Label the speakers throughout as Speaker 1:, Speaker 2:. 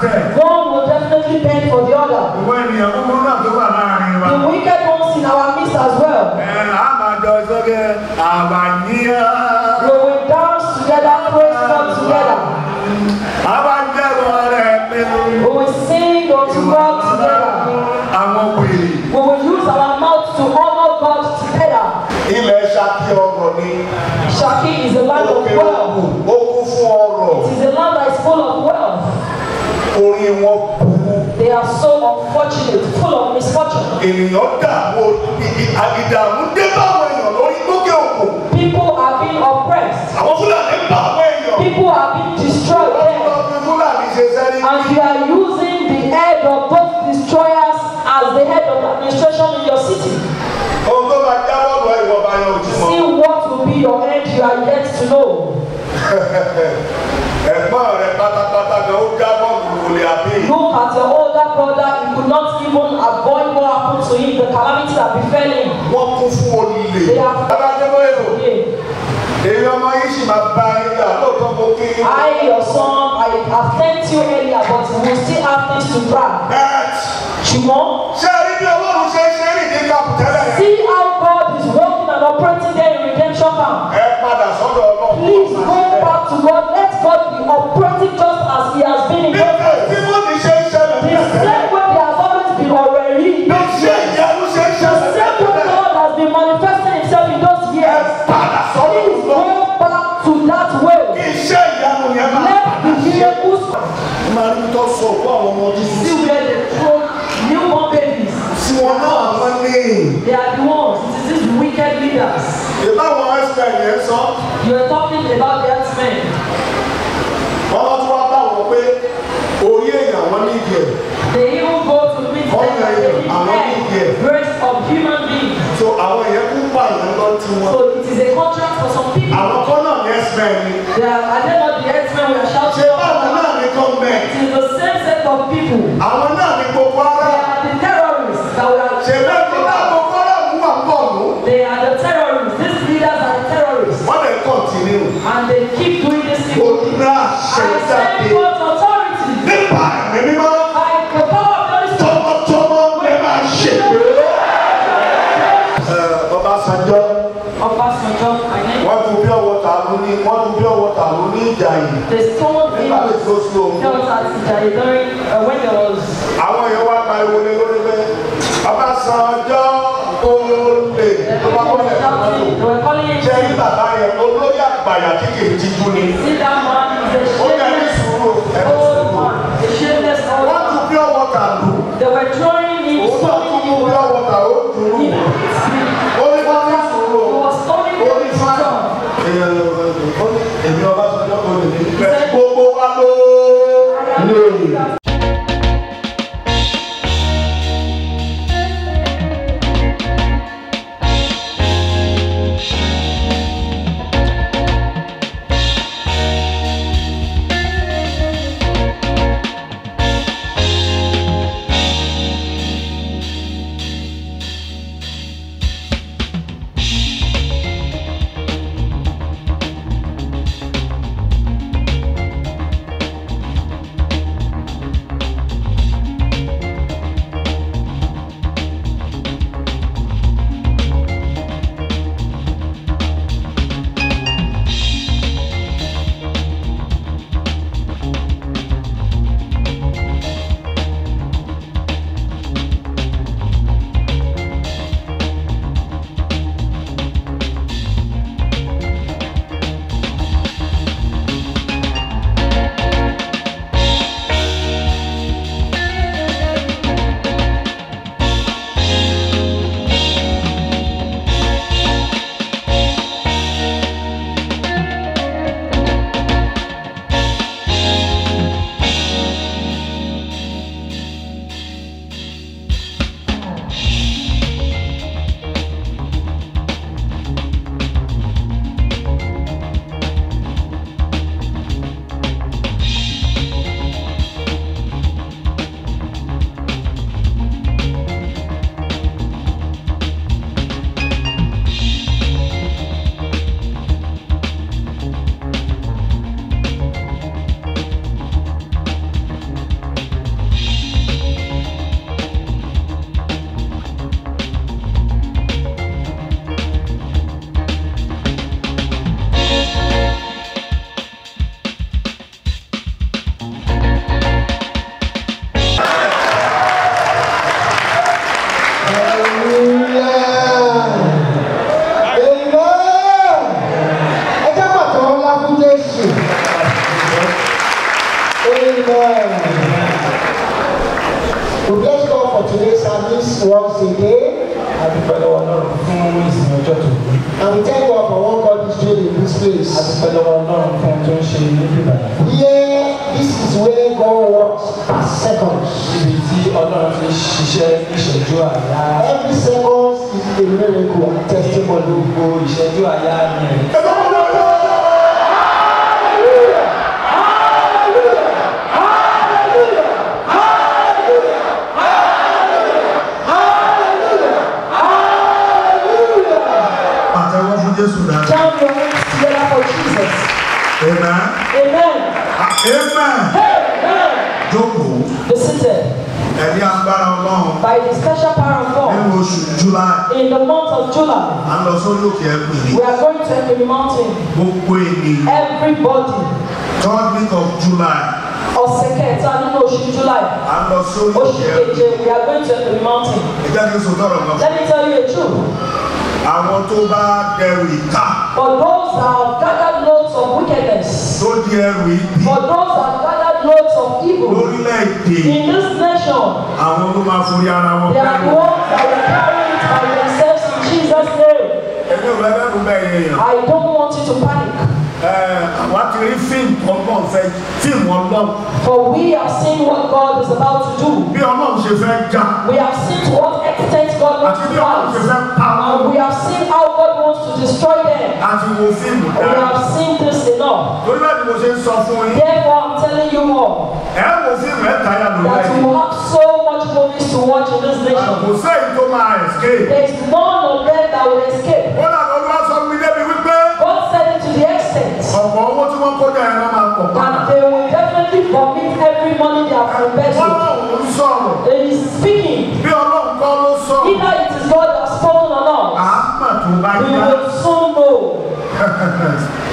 Speaker 1: 对。misfortune. ènìyàn dààmú ìdààmú dé báwọn èèyàn lórí lókè òkun. people are being oppressed. àwọn fúlàní bá àwọn èèyàn. people are being destroyed there. wọ́n fi fúlàní ṣe sẹ́ni. and you are using the head of both destroyers as the head of administration in your city. ohun tó bá jáwọ́ lọ ìwọ̀nba yẹn ojú mọ́. see what will be your end you are yet to know. ẹ̀gbọ́n rẹ̀ pátápátá ni ó jábọ̀ lulẹ̀ àbí. look at your older brother he could not even have to him the calamity that befell him. wọ́n kún fún olè. they are for olè. èyí ọmọ yìí sì máa bá ilé àlóòótọ́ mo kí. I your son I have thanked you earlier but we still have things to plan. bet. ṣùgbọ́n. ṣé ẹ rí bí Ọlọ́run ṣe ṣe é nìdí kàpù tẹ́lẹ̀. see how God is working and operating there in redemption camp. ẹ padà sọ́dọ̀ Ọlọ́run. please go back to God let God be operating. máa ń tọ́ sọ fún àwọn ọmọ Jésù. see where they newborn babies. tí wọn náà wọ́n ní. they are the ones this is wicked leaders. ìbá àwọn herdsmen yẹn sọ. you are talking about the herdsmen. wọ́n bá tún wá bá wọn pé orí èèyàn wọn ní ìdí ẹ̀. they even go to meet them and they declare grace of human beings. so àwọn yẹn kú pààyàn lọ tí wọn. so it is a contract for some people. àwọn kan ní herdsmen ni. they are are they not the herdsmen we are government. to the same set of people. àwọn náà ní gbogbo ara. they are the terrorists that were. ṣe bẹ́ẹ̀ tó náà gbogbo ara mú wà they are the terrorists these leaders are terrorists. wọ́n lè continue. and they keep doing this thing. kò náà ṣe jáde. I say for he learned uh, when there was. àwọn èèyàn wá pariwo lé lórí bẹ́ẹ̀ Ọbásanjọ́ tó lè tó bá kọ́ lẹ̀ fún wọn jẹ́ ní bàbá yẹn olórí àgbàyà tí kì í tijú ni. ó yẹ ní sùúrù ẹ̀rọ sùúrù. wọ́n tún bí ọwọ́ kà lù. wọ́n tún mú bí ọwọ́ kà ó dùn ún.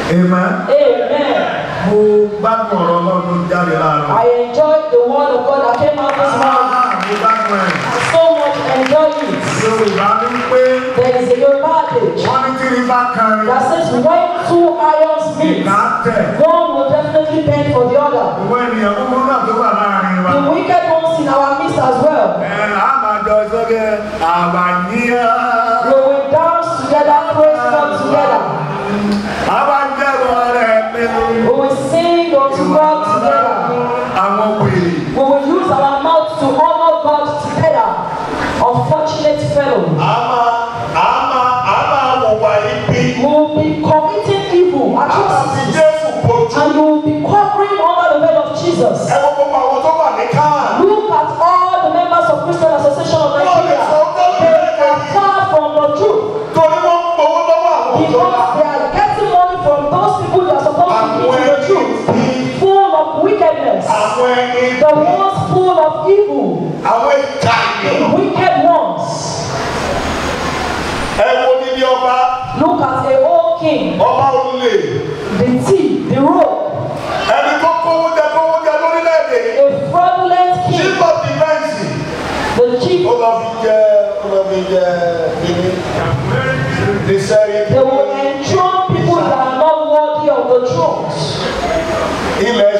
Speaker 1: Amen. Amen. Mo gbádùn ọ̀rọ̀ Ọlọ́run jáde láàárọ̀. I enjoyed the word of God that came out this morning. Ah, mo gbádùn ẹ̀. I so much enjoyed it. Yorùbá ní pé. There is a Yorùbá adage. Wọ́n ní kí ni bá kan rí. That says when two irons meet. Ìgbà tẹ̀. One will definitely bend for the other. Ìwé ènìyàn kúkú náà tó wà láàrin wa. The wicked ones in our midst as well. Ẹ̀ á máa jọ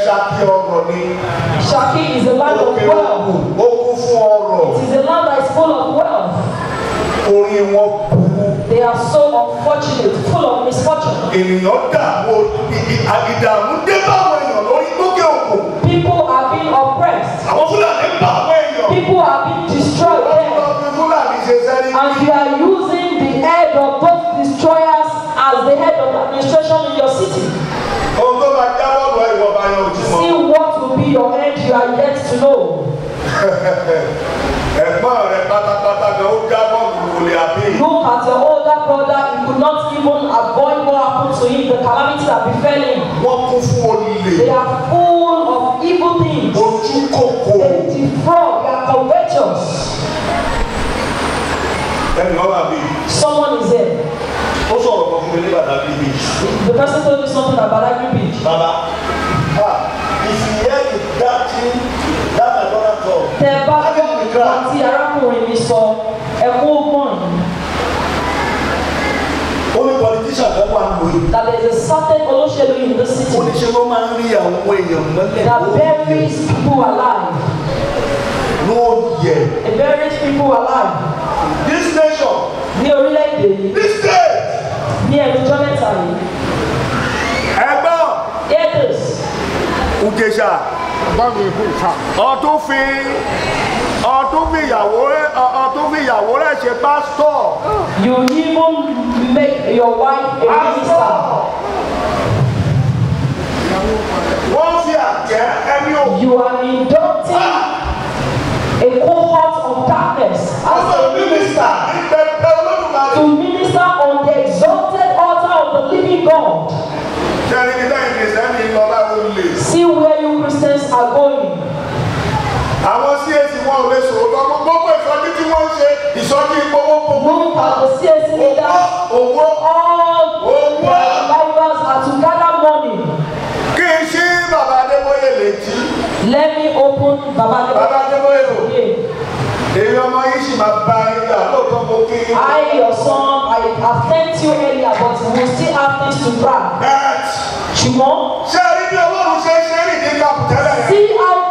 Speaker 1: Shaki ọrọ̀ ni. Ṣakí is a land of wealth. Ó kún fún ọrọ̀. It is a land that is full of wealth. Orí wọn burú. They are so unfortunate, full of misfortune. Ènìyàn dààmú ìdààmú dé bá àwọn èèyàn lórí lókè òkun. People are being oppressed. Àwọn Fúlàní bá àwọn èèyàn. People are being destroyed there. Wọ́n fi Fúlàní ṣe sẹ́ni. And you are using the head of both destroyers as the head of administration in your city. Ohun tó bá dáwọ́. See what will be your end you are yet to know. Ẹ̀gbọ́n rẹ̀ pátápátá gan ó jábọ̀ lulẹ̀ àbí. Look at your older brother he could not even avoid what happened to him the calamity that befell him. Wọ́n kún fún olè. They are full of evil things. Ojú kòkò. They defraud they are covetous. Ẹnì kan wà bí. Someone is there. Ó sọ̀rọ̀ kan fún mi ní Badagry Beach. The person told me something about Badagry Beach. Baba. cry. arákùnrin mi sọ ẹkún ọgbọ̀n. Ó ní politician kan wà lóyún. That there is a certain olóṣèlú in the city. Oníṣẹ́ máa ń rí àwọn èèyàn mọ́lẹ̀. That buries people alive. No year. It buries people alive. This nation. Ní orílẹ̀-èdè This state. Ní ẹ̀rùjọ́ mẹ́ta yìí. Ẹ̀gbọ́n. Yéèdè. Ugesha. Báwo ni ìfún ìta? Ọdún fi ọtún fìyàwó ọtún fìyàwó rẹ̀ ṣe pásítọ̀. you even make your wife a minister. wọ́n fi àjẹ́ ẹni o. you are inducting ah! a cohort of darkness. as a minister to minister on the exalted altar of the living God. jẹ́rìí lẹ́yìn kìrìsìtẹ́nì lọ́lá olè. see where you Christians are going. àwọn sí ẹ ò lè sòótọ́ gbogbo ìsọjí tí wọ́n ṣe ìsọjí ìpowó kowó. wọ́n pa kò sí èsì nígbà. owó owó owó. lovers are to gather money. kí n ṣí bàbá Adébóyè létí. let me open bàbá Adébóyè. bàbá Adébóyè o. èyí ọmọ yìí sì máa bá ẹ gbà lóòótọ́ mo kí. I your son I have thanked you earlier but we still have things to plan. ṣùgbọ́n. ṣé ẹ rí bí ṣe ṣe é nìdí kàpùtẹ́lẹ̀. see how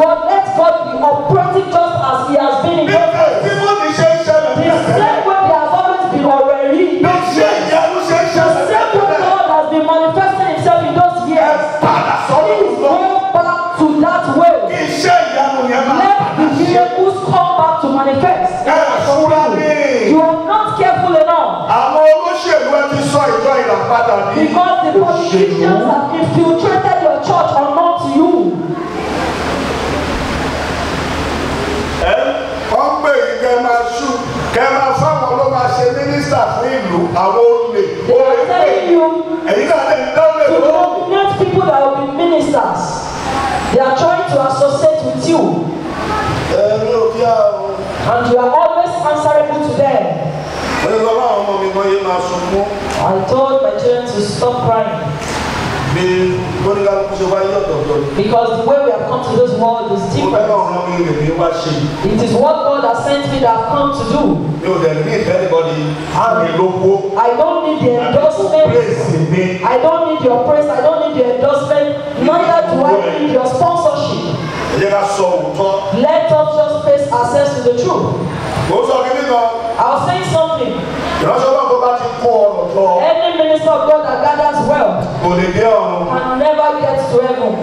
Speaker 1: God, let God be operating just as He has been in your life. The same way He has always been already. The same way God has been manifesting Himself in those years. Please go back to that way. Let the miracles come back to manifest. You are not careful enough. Because the politicians have infiltrated your church on kẹ́ ẹ máa ṣú kẹ́ ẹ máa ló máa ṣe mínísítà fún ìlú àwọn olè olè pé ẹ̀yin náà lè dáwọ́ èkó. to dominate people that will be ministers they are trying to associate with you. ẹ̀mí ò kí á o. and you are always answerable to them. mo ní lọ́wọ́ àwọn ọmọ mi mọ iye máa sunkún. I told my children to stop crying. bí. Because the way we have come to this world is different. It is what God has sent me that I've come to do. No, need anybody. I don't need the endorsement. I don't need your praise. I don't need the endorsement. Neither do I need your sponsorship. Let us just face ourselves to the truth. I was saying something. Any minister of God that gathers well never to heaven.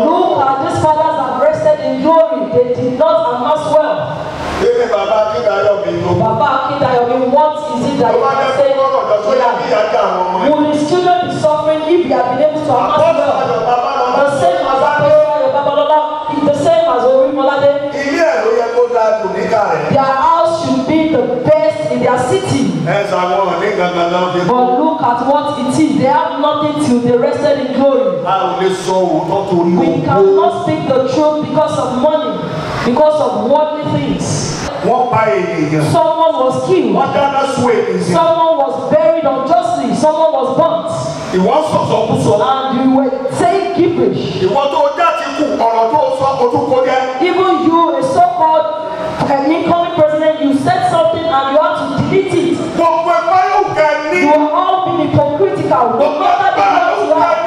Speaker 1: Look at these fathers that rested in glory, they did not amass wealth. Bébí bàbá Akíndayọ̀ mi lò. Bàbá Akíndayọ̀ mi what is it that you are saying? Tó bá dé Will his children be suffering if they have been able to amass wealth? Their house should be the best in their city. But look at what it is. They have nothing till they rested in glory. We cannot speak the truth because of money, because of worldly things. Someone was killed. Someone was buried unjustly. Someone was burnt. And you were saying gibberish. Even you a so-called An incoming president you said something and you have to delete it. you have all been hypocritical. gbogbo ẹgbẹ́ yóò kẹ́ ní.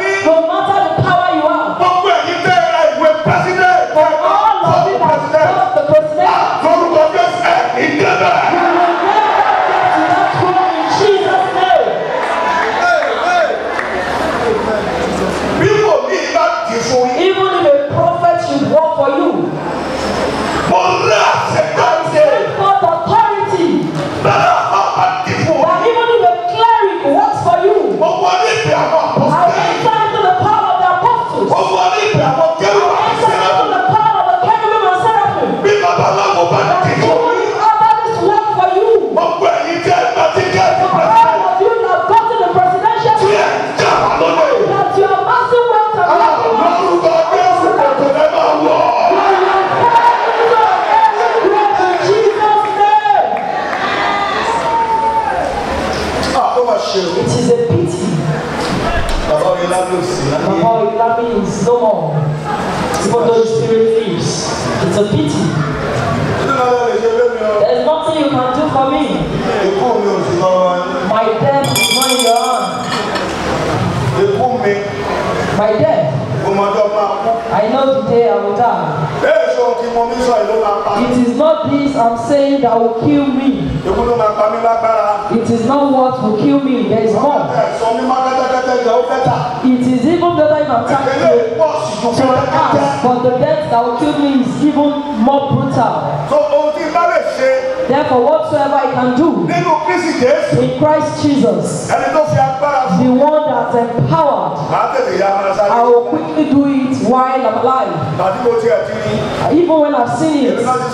Speaker 1: this I'm saying that will kill me. Èwo máa pa mí lágbára? It is not what will kill me, there is more. Sọ mi máa kẹ́tẹ́kẹ́tẹ́ ìyàwó fẹ́ta. It is even better if I'm tired to to ask but the death that will kill me is even more brutal. So ohun tí bá lè ṣe. Therefore whatsoever I can do. Nínú Kristi Jésù. In Christ Jesus. Ẹni tó fi agbára fún. The one that empowered. Màá tètè yá ara sáré. I will quickly do it while I'm alive. Even when I've seen it. I've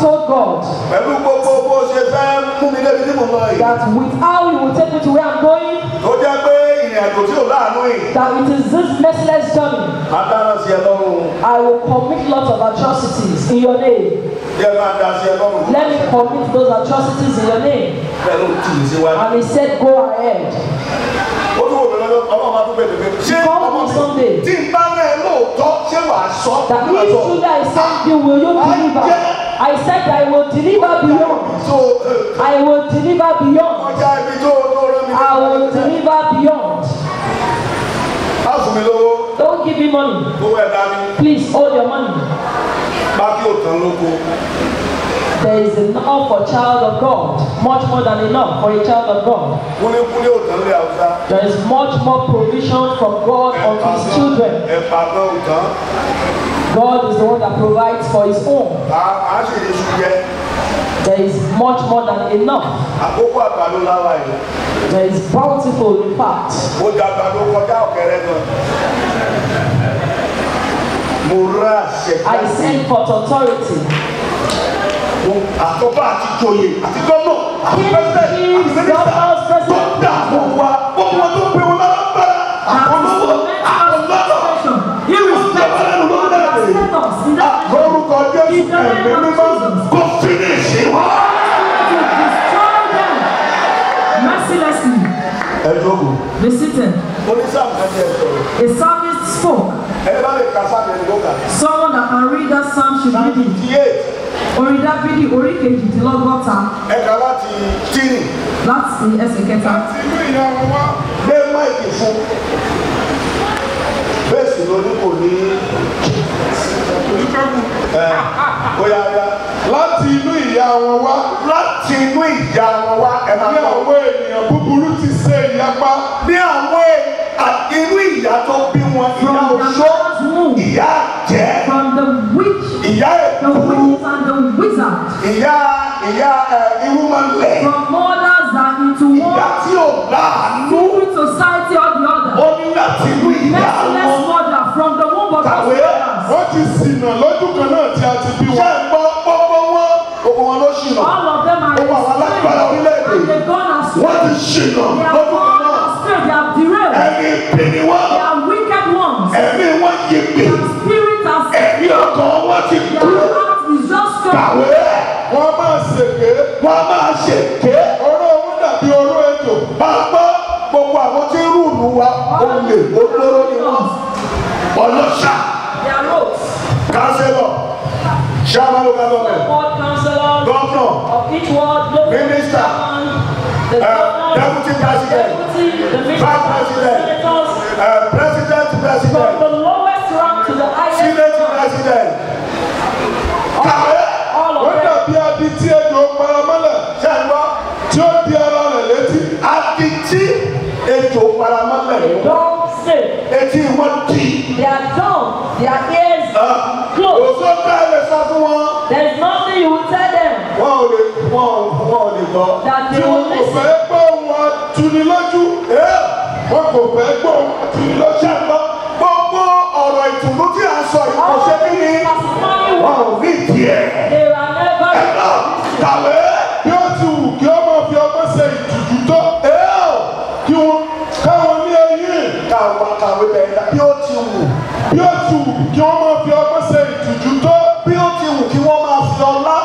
Speaker 1: told God. That with how you will take me to where I'm going. That it is this merciless journey. I will commit lots of atrocities in your name. Let me commit those atrocities in your name. And he said go ahead. day. Tí n bá rẹ̀ lóòótọ́ ṣé wàá sọ? That if truly I send ah, you will you deliver? I said I will deliver oh, beyond. So, I will deliver beyond. Oh, I will deliver beyond. Má mi lówó. Don't give me money. Owó ẹ̀ dání. Please hold your money. Bá kí o tán lóko. There is enough for child of God, much more than enough for a child of God. There is much more provision from God on his children. God is the one that provides for his own. There is much more than enough. There is bountiful in fact. Mo dàgbàdo kọjá I send for authority àtọ́bá àti joyè àti gọ́nà àti pẹ́sẹ̀ àti sẹ́nità tó dààmú wa ó mọ tó pé wọn lára bára àkọlọ́wọ́ àkọlọ́wọ́ ìwé ìjọba lẹ́nu ló ń bẹ̀rẹ̀ àkọlùkọ jésù ẹ̀mí mímọ́ kó fínísì wá. ẹ jókòó. a service spoke. someone that can read that psalm should read it orin dábìdì orí kejìdínlọ́gọ́ta. ẹ kà láti tíìnì. láti ẹsẹ̀ kẹta. àti inú ìyàwó wa gbé máìkì fún bẹ́ẹ̀ sì ló ní kò ní. bóyá ya láti inú ìyá wọn wá. láti inú ìyá wọn wá. ní àwọn ènìyàn búburú ti ṣe ìyapa. ní àwọn inú ìyá tó bí wọn ìyá oṣó ìyá jẹ́ ìyá èkú ìyá ìyá irú máa ń lẹ̀ ìyá tí ò láàánú ó ní láti rú ìyá àwọn kàwé ó ti ṣìnà lójú kan náà tí a ti bí wọn. ṣé ẹ gbọ́ gbogbo wọn gbogbo wọn ló ṣìnà gbogbo àwọn alágbára orílẹ̀-èdè wọ́n ti ṣìnà lójú kan náà ẹni bí ni ṣèké. wọ́n á máa ṣèké. oró owó dàbí oró ejò. bàbá gbogbo àwọn tí rúùlù wa olè olóró ni wọ́n. ọlọ́ṣà. kánsẹ́lọ̀. chairman local government. Eh, governor. minister. deputy president. vice president. Eh, president president. From the lowest rank to the highest. Senate president. mẹ́rin. don't say. etí wọn dì. their tongue their ears. Ah, close. kò só sọ fún wọn. there is nothing you will tell them. wọn ò lè wọn ò ò lè gbọ́. that they will lis tí eh, wọn kò fẹ́ gbọ́ wọn tunilójú wọn kò fẹ́ gbọ́ wọn tunilójú àgbọ̀ gbogbo ọ̀rọ̀ ìtùnú tí a sọ ìkọ̀ṣẹ́ kí ni wọn ò ní díẹ̀. they were never. ẹ kàwé. kí wọ́n máa fi ọgbọ́n ṣe ìtìjú tó. bí ó ti wù kí wọ́n máa fi ọlá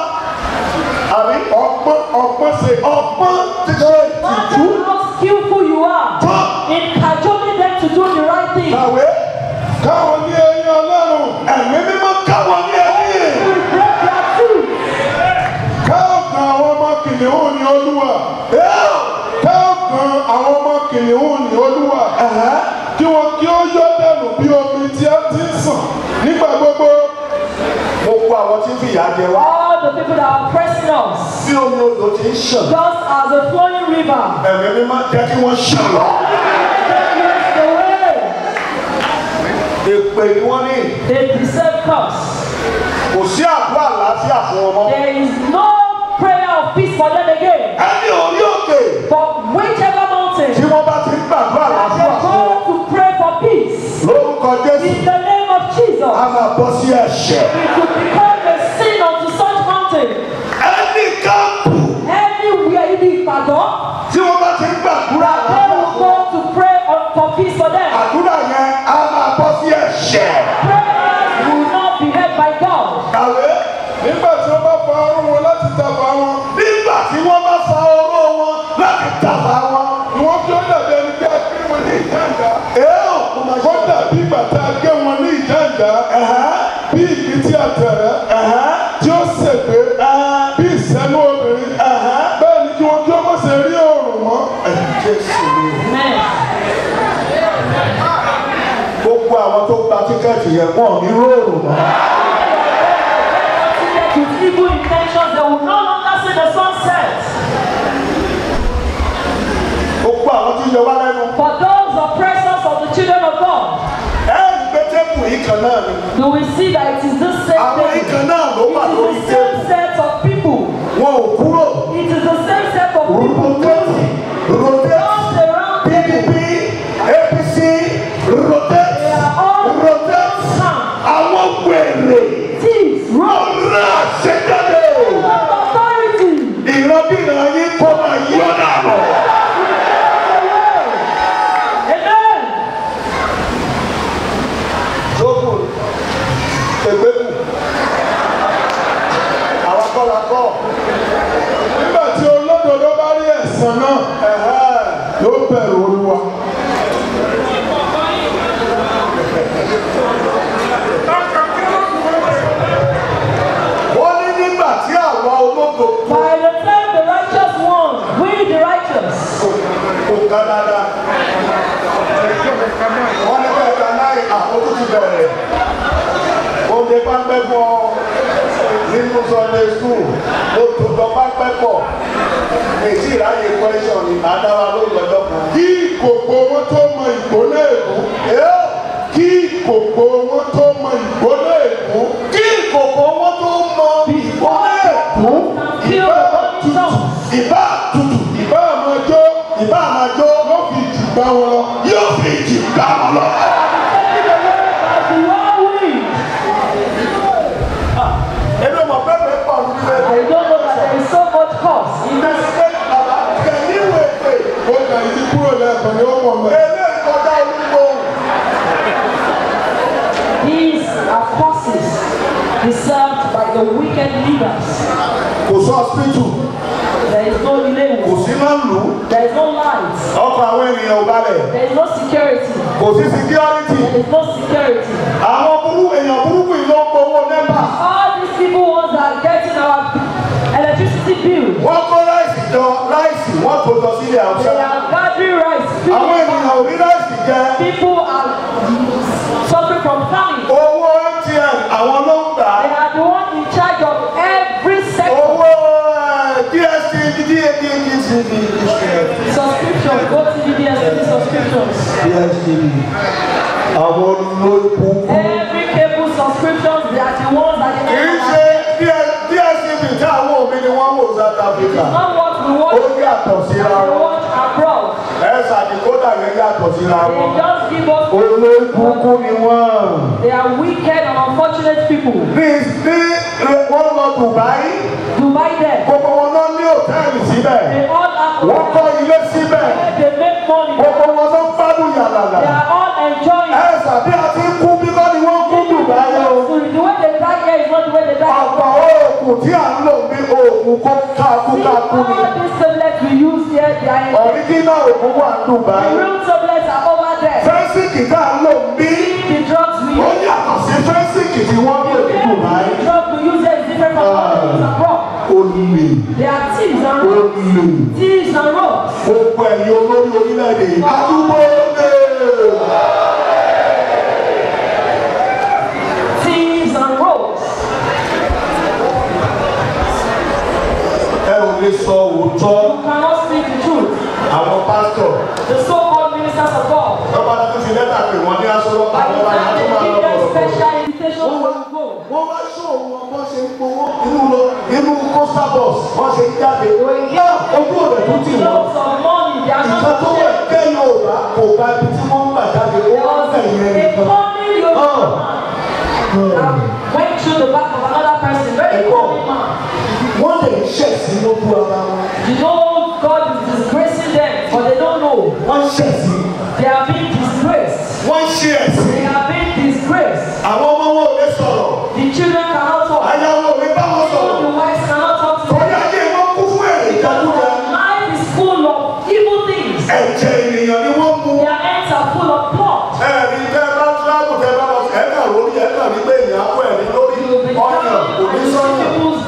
Speaker 1: àbí ọgbọ́n ọgbọ́n ṣe ọgbọ́n. nation. just as a flowing river. ẹ̀mí mímọ́ jẹ́ kí wọ́n ṣàn lọ. èpè ni wọ́n ní. they deserve cups. kò sí àdúrà àlàáfíà fún wọn there is no prayer of peace for them again. ẹni orí òkè. but whichever mountain. tí wọ́n bá ti ń gbàdúrà àlàáfíà fún wọn. they go to pray for peace. lórúkọ Jésù. in the name of Jesus. a máa bọ́ sí ẹ̀ṣẹ̀. tá gé wọn ní ìjàǹjà bí ìgbín tí a tẹ̀rẹ̀ tí ó ṣègbè bí ìsẹ́nu obìnrin bẹ́ẹ̀ ni kí wọ́n kí wọ́n ṣe rí oòrùn mọ́. gbogbo àwọn tó gba tíkẹ́ẹ̀tì yẹn wọ́n ní róòrùn mọ́. For those oppressors of the children of God ìkan náà ni. do we see that it is the same thing. àwọn ìkan náà ló wà lórí tẹ́kù.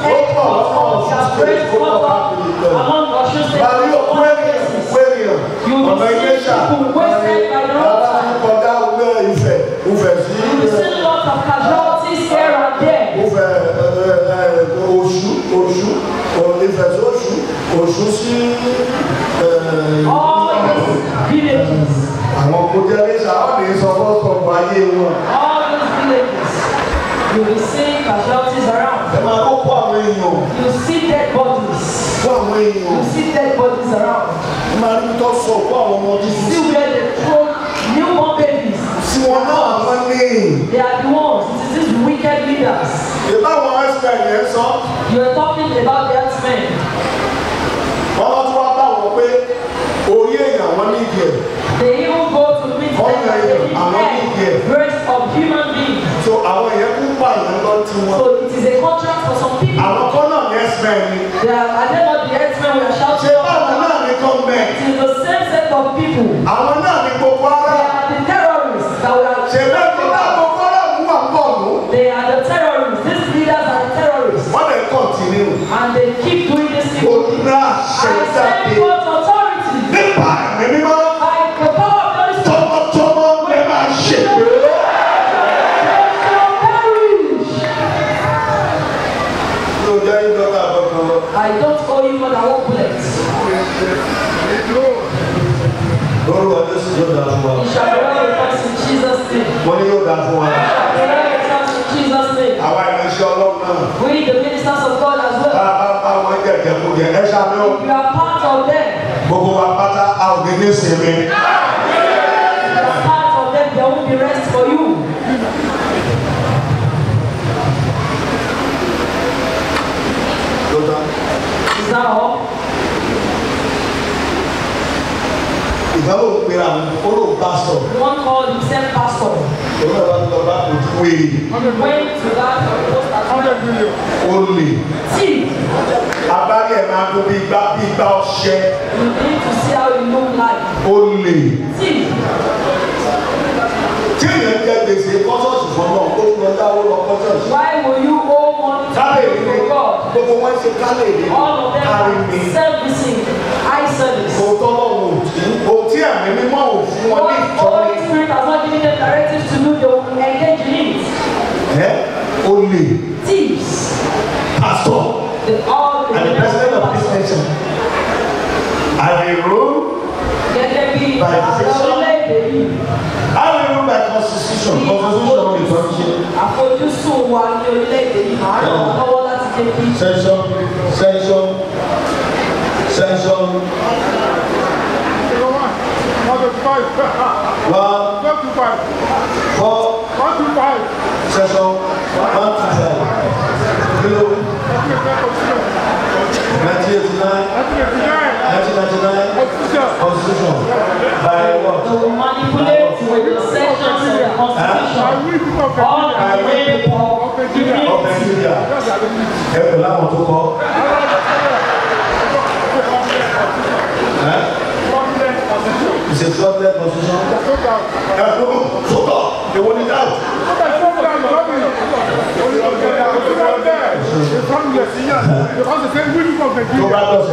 Speaker 1: ó pọ̀ lọ́pọ̀ ṣùgbọ́n kò pọ̀ káàkiri pẹ̀lú. Bàbá yóò kwérìà kwérìà ọ̀nà ìgbésà bàbá yóò kọjá ọ̀nà ìfẹ́ ìfẹ́ sí ìfẹ́. Ìfẹ́ oṣù oṣù ìfẹ́ sí oṣù oṣù sí. All these villages. Àwọn kọjá ìgbésà ọ̀nà ìsọfọ́sọ̀ ayé wọn. All these villages. You will see casualties are you see dead bodies. you see dead bodies around. ó máa rí tó sọ òkú àwọn ọmọ Jésù. see where they throw new babies. sí wọn náà they are the ones it is these wicked leaders. you are talking about the herdsmen. they even go to ordinary and working here. of human being. so àwọn yẹn kú pààyàn lọ tí wọn. so it is a contract for some people. àwọn kan náà ní x-men ni. they are are they not the x-men ṣe báwọn náà ní government. it is the same set of people. àwọn náà ní gbogbo ara. they are the terrorists that we ṣe bẹ́ẹ̀ tó gbogbo ara mú wà pọ̀ nù. they are the terrorists these leaders are terrorists. wọ́n lè continue. and they keep doing this thing. o ra ṣẹ̀dá dé. i dá fún wa. àwa ìránṣẹ́ ọlọ́run náà. we the ministers of God as well. bàbá bá wọn jẹjẹ kú jẹ ẹ ṣáà lọ. are part of them. gbogbo wa pátá a ò ní ní sinmi. Is that all? ìgbà wo pera ó lò pastor. one called himself pastor. òun náà bá tó lọ bá kò tún wéyé. went to that uh, post as well. ó lè. tí. abáyé ẹ̀ máa tó bí gbá bí gbá ọṣẹ. you need to see how you look like. ó lè. tí. tí èèyàn jẹ gbèsè kọ́sọ̀ọ̀sì fún ọ náà ó lọ dáwọ́ lọ kọ́sọ̀ọ̀sì. why will you owe money to God gbogbo wọn ṣe kálẹ̀ èdè kárí mi. servicing high service. kò tọ́lọ̀ wò tí o tí ẹ̀mí mímọ́ ò fún wọn ní ìtọ́ni. has not given them directives to do they will engage in it. ẹ o lè. pastor. and the president of this nation. and they rule. gẹ́gẹ́ bí àwọn orílẹ̀-èdè by constitution constitution no be function. àfojúsùn wa ní orílẹ̀-èdè yìí máa ń lọ́wọ́. Session, session, session. One. One Four. to five. Session, One to five. Hello. 1999? Constitution. By what? To manipulate with sections of the Constitution. All the way of Nigeria. Ẹ pẹ̀lú àwọn tó kọ́. It's a fraudulent constitution. Ẹ ló sọ́tọ̀. They want it out. tó bá lọ́sẹ̀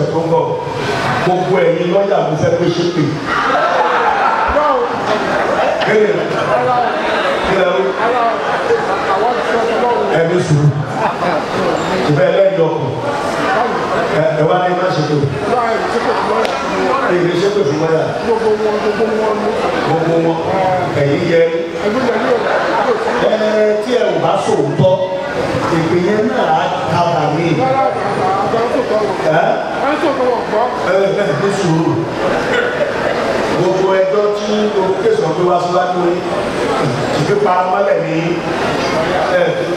Speaker 1: tó ń bọ̀ gbogbo ẹ̀yin lọ́yà ló fẹ́ pé ṣépè. ẹni sùn ìfẹ́ lẹ́yìn ọkùn ẹ wá ní má ṣètò èyí ṣètò fún wáyà gbogbo wọn ẹ̀yìn yẹ ẹ tí ẹ ò bá sòótọ́ èpè yẹn náà á kábà mí. ẹ ní sùúrù gbogbo ẹjọ́ tí gbogbo kéṣàn gbé wá síwájú yìí ìfipá mọ́lẹ̀ ní ẹ.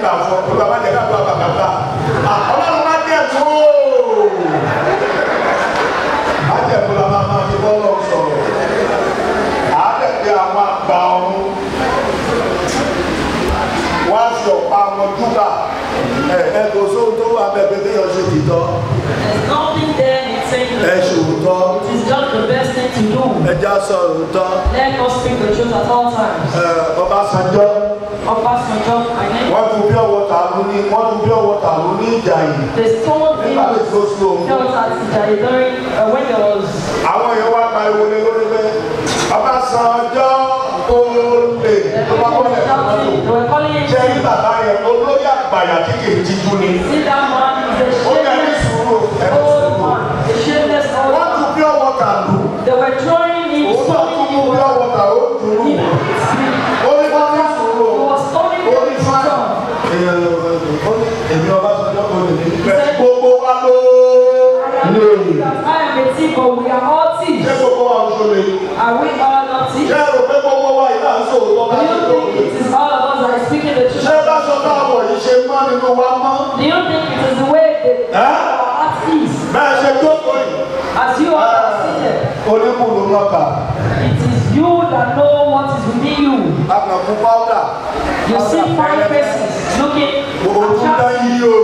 Speaker 1: gbà fọ olúwa má jẹ́ ká gbọ́ bàbá bá ọlọ́run má jẹ́ tó má jẹ́ tó la máa máa fi bọ́lọ̀ sọ̀rọ̀ àádẹ́gbẹ́ àwọn àgbà ọ̀run wọ́n á fi ọ̀pá àwọn júbà ẹ̀ kò sóhun tó wà bẹ́ẹ̀ pé kéèyàn ṣe tìtọ́. Ẹ ṣòótọ́. It is just the best thing to do. Ẹ já sọ òótọ́. Let us speak the truth at all times. Ọbásanjọ́. Uh, Ọbásanjọ́ Ayé. Wọ́n ju pure water ló ní wọ́n ju pure water ló ní ìjà yìí. The stone being dealt at Ìjàyè during uh, when there was. Àwọn èèyàn wá pariwo lé lórí bẹ́ẹ̀. Ọbásanjọ́ tó lè tó bá kọ́ lẹ̀ fún ọ̀tọ̀. Ṣé rí bàbá yẹn olóyè àgbàyà tí kì í tijú ni? Ó yẹ ní sùúrù ẹ̀rọ sùúrù. Wọ́n ju pure water lù. They were throwing in. Òun náà tún mú pure water ó dùn ún. Are we all naughty? Ṣé you think it is all of us that is speaking the truth? Ṣé báṣọ táwọn Do you think it is the way they are at ease? Bẹ́ẹ̀ ṣe jókòó yìí. As you are not seated. Oníkùnrin náà kà. It is you that know what is within you. You see five faces looking òkúta yí o.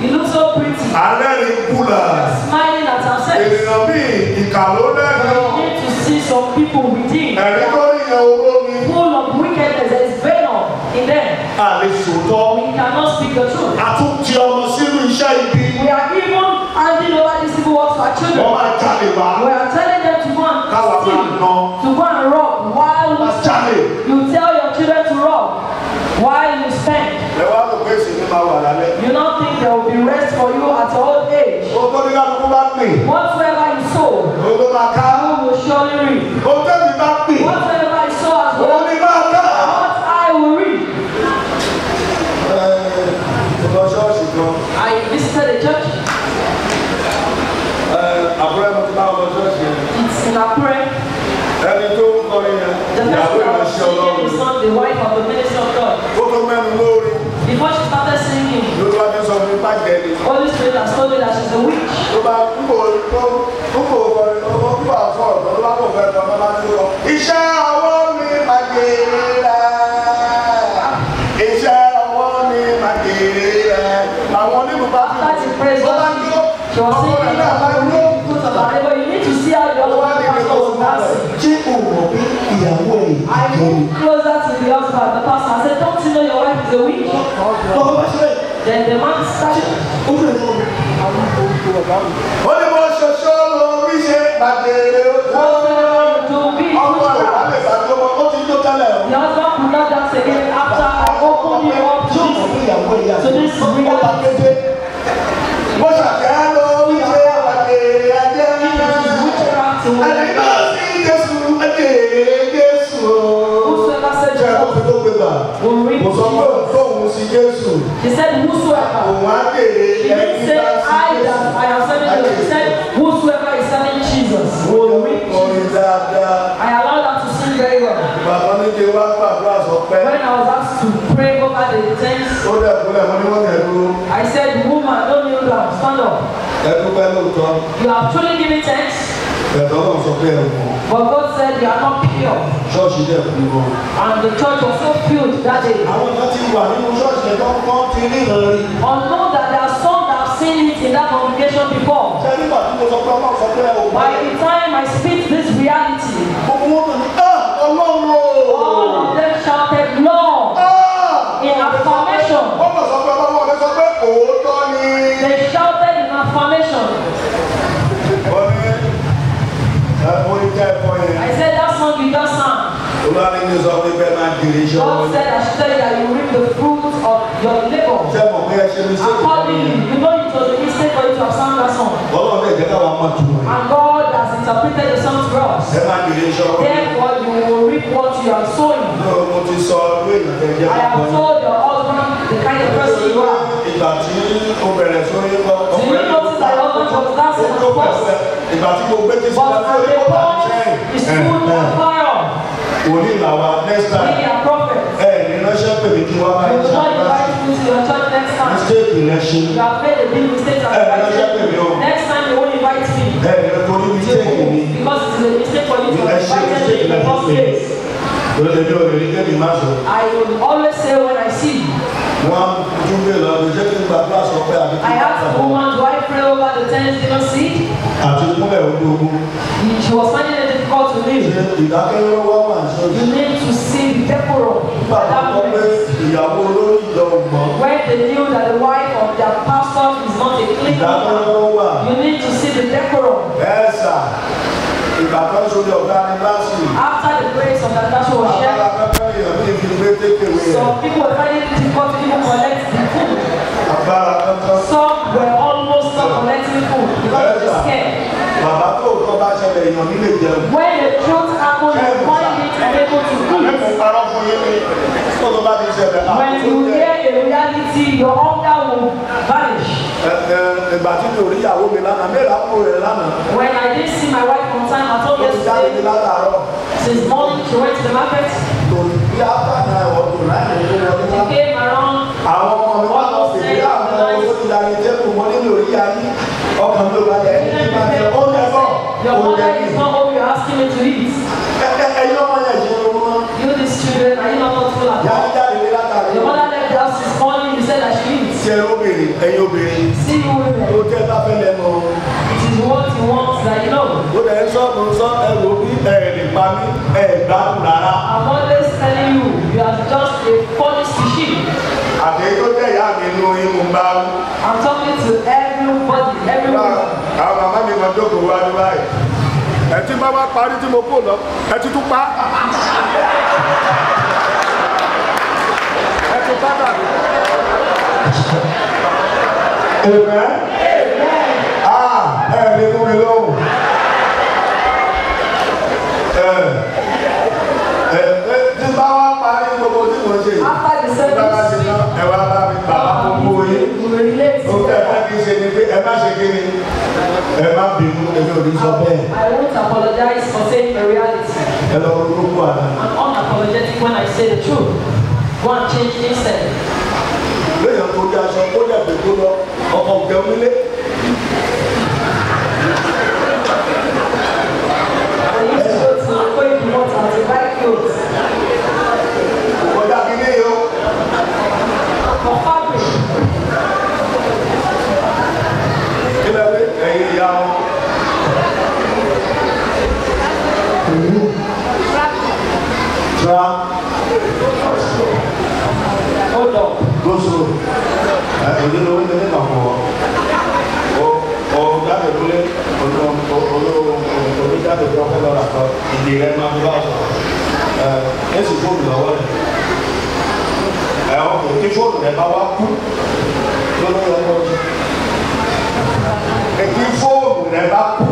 Speaker 1: you so pretty. arẹ́rìn kùlà. smiling at herself. ènìyàn mi ìkà lẹ́nu. we need to see some people within. ẹ̀rí tó níyàn owó mi. full of wickedness and venom in them. a lè sòótọ́. we cannot speak the truth. a ọmọ sínú iṣẹ́ ibi. we are even handing over the civil work to our children. wọ́n máa jalè wá. we are telling them to go and steal. káwa máa ná. to go and rob while you tell your children to rob while you spend pé ìsinmi máa wà lálẹ́. you no think there will be rest for you at old age. o tó ní kálukú bá pè. whatsoever you sow. o ló máa ká Holy Spirit has told me that she's a witch. Tó bá kúkò tó kúkò kúkò àfọ̀ ọ̀dọ́ ló bá kò fẹ́ lọ́mọ bá ti lọ. Iṣẹ́ ọwọ́ mi máa kéré rẹ̀. Iṣẹ́ ọwọ́ mi máa kéré rẹ̀. Àwọn onímọ̀ bá kú. Láti praise God. Bọ́lá ń dúró. Àwọn náà bá dúró. You need to see how your husband pastor was dancing. I closer to the husband. The pastor said, don't you know your wife is a witch? Then the man started. Ó lè mú mi. Àwọn olùkọ́ bàbá mi. Ó ní mo again after I opened him up to this. Ó ta kété. Bó ṣàkẹ́. He said, Whosoever. He didn't say, I am." I am serving. you. He said, Whosoever is serving Jesus. I allow that to sing very well. When I was asked to pray over the things, I said, Woman, don't kneel down, stand up. You have truly given thanks. But God said you are not pure. And the church was so filled that day tó kọ́ ti rí ìrìn. Unknown that there are some that have seen it in that congregation before. Oh, By the time I speak this reality. Gbogbo wọn kò ní ẹ́ All of them shouted no. Ah! In affirmation. Wọ́n mọ̀ They shouted in affirmation. I said that song you just sang. God said I should tell you that you reap the fruit your labour. ṣé mo pé ẹ ṣe mi sí. accordingly you know it was a mistake for you to have sung that song. ọlọ́run lè jẹ́ káwọn máa tún un. and God has interpreted the song for us. therefore you will reap what you have sown. mo mo ti sọ I have told your husband the kind of person you are. ìgbà tí o bẹ̀rẹ̀ sórí ọkọ̀ do you notice that your husband was dancing on the bus. ìgbà tí mo gbé tí sọ́dọ̀ lórí ọkọ̀ àti ẹ̀yìn òní làwa next time ẹ ní ránṣẹ́ pèmí kí wá bá you to your church next time. mistake election. you have made a big mistake eh, as next time you won't invite me. ẹ ẹ torí mistake because it is a mistake for you to eh, invite me in the first place. I will always say when I see you. I asked the woman do I pray over the ten demon seed? Àti kúnlẹ̀ ológun. She was finding it difficult to live. Ṣé wá wà ní sọ́jú? You need to see the temporal. Nígbà tó kọ́ pé ìyàwó olórí ìjọ ògbọ́n. When they knew that the wife of their pastor is not a clean woman. Ìdákẹ́rẹ́ wà. You need to see the temporal. Bẹ́ẹ̀ sà, ìgbà kan sórí ọ̀gá ni láti. After the grace of the pastor was shared. Some people were finding it difficult to even collect the food. Some were almost not collecting food because they were scared. When the truth happen, you find it able to eat. When you hear a reality, your hunger will vanish. When I did see my wife on time, I told her Since morning she went to the market to bí after nine or to nine ní owó wọlé wá àwọn ọmọ mi wá lọ sí ìlú àwọn ọmọ owó ti dání tẹ́kù mọ́ nínú orí ayé ọkàn mi ò bá yẹ ẹni tí máa jẹ oúnjẹ náà kò jẹ kí. ẹyin ọmọ yẹn ṣe ló mọ. yàrá jáde lé látàrí. ṣe obìnrin ẹyin obìnrin. tó jẹ́ tá a fẹ́ lẹ́nu that you know. ó lè sọ mo sọ ẹ wò bí ẹ lè pa mí ẹ gbádùn rárá. I'm always telling you you are just a foolish sheep. àtẹ̀yí tó jẹ́ ìyá mi nínú imú bá wú. I'm talking to everybody everyone. àwọn màmá mi máa jókòó wá ní báyìí. ẹ ti bá wá parí tí mo kó lọ ẹ ti tún pa. ẹ ti bá dàbí. Amen. Amen. Ah, ẹ lè mú mi lọ́wọ́. méje yìí bàbá ti tán ẹ wá bá mi bàbá gbogbo yín ó tẹ̀ ẹ́ kí n ṣe ni pé ẹ má ṣe kí ni ẹ má bínú èmi ò sọ bẹ́ẹ̀. I won't apologize for saying the reality. ẹ lọ ronú kú àná. I'm unapologetic when I say the truth. Go and change instead. lóyún tó dé aṣọ ó dẹ̀ gbogbo lọ ọkọ̀ ògẹ́mílé. I used to go to Akoyi Kumota to buy clothes mi o. ọ̀pá mi. kí lè wí ẹ̀yin ìyá wọn. Tra. Hold up. Go slow. Ẹ ọdún ló ń lé nígbà kan wọ. Ọ̀gá ìdúlé olóògùn olóògùn jáde bí fóònù rẹ̀ bá wá kú lọ́dọ̀ lọ́dọ̀ ọdún ètí fóònù rẹ̀ bá kú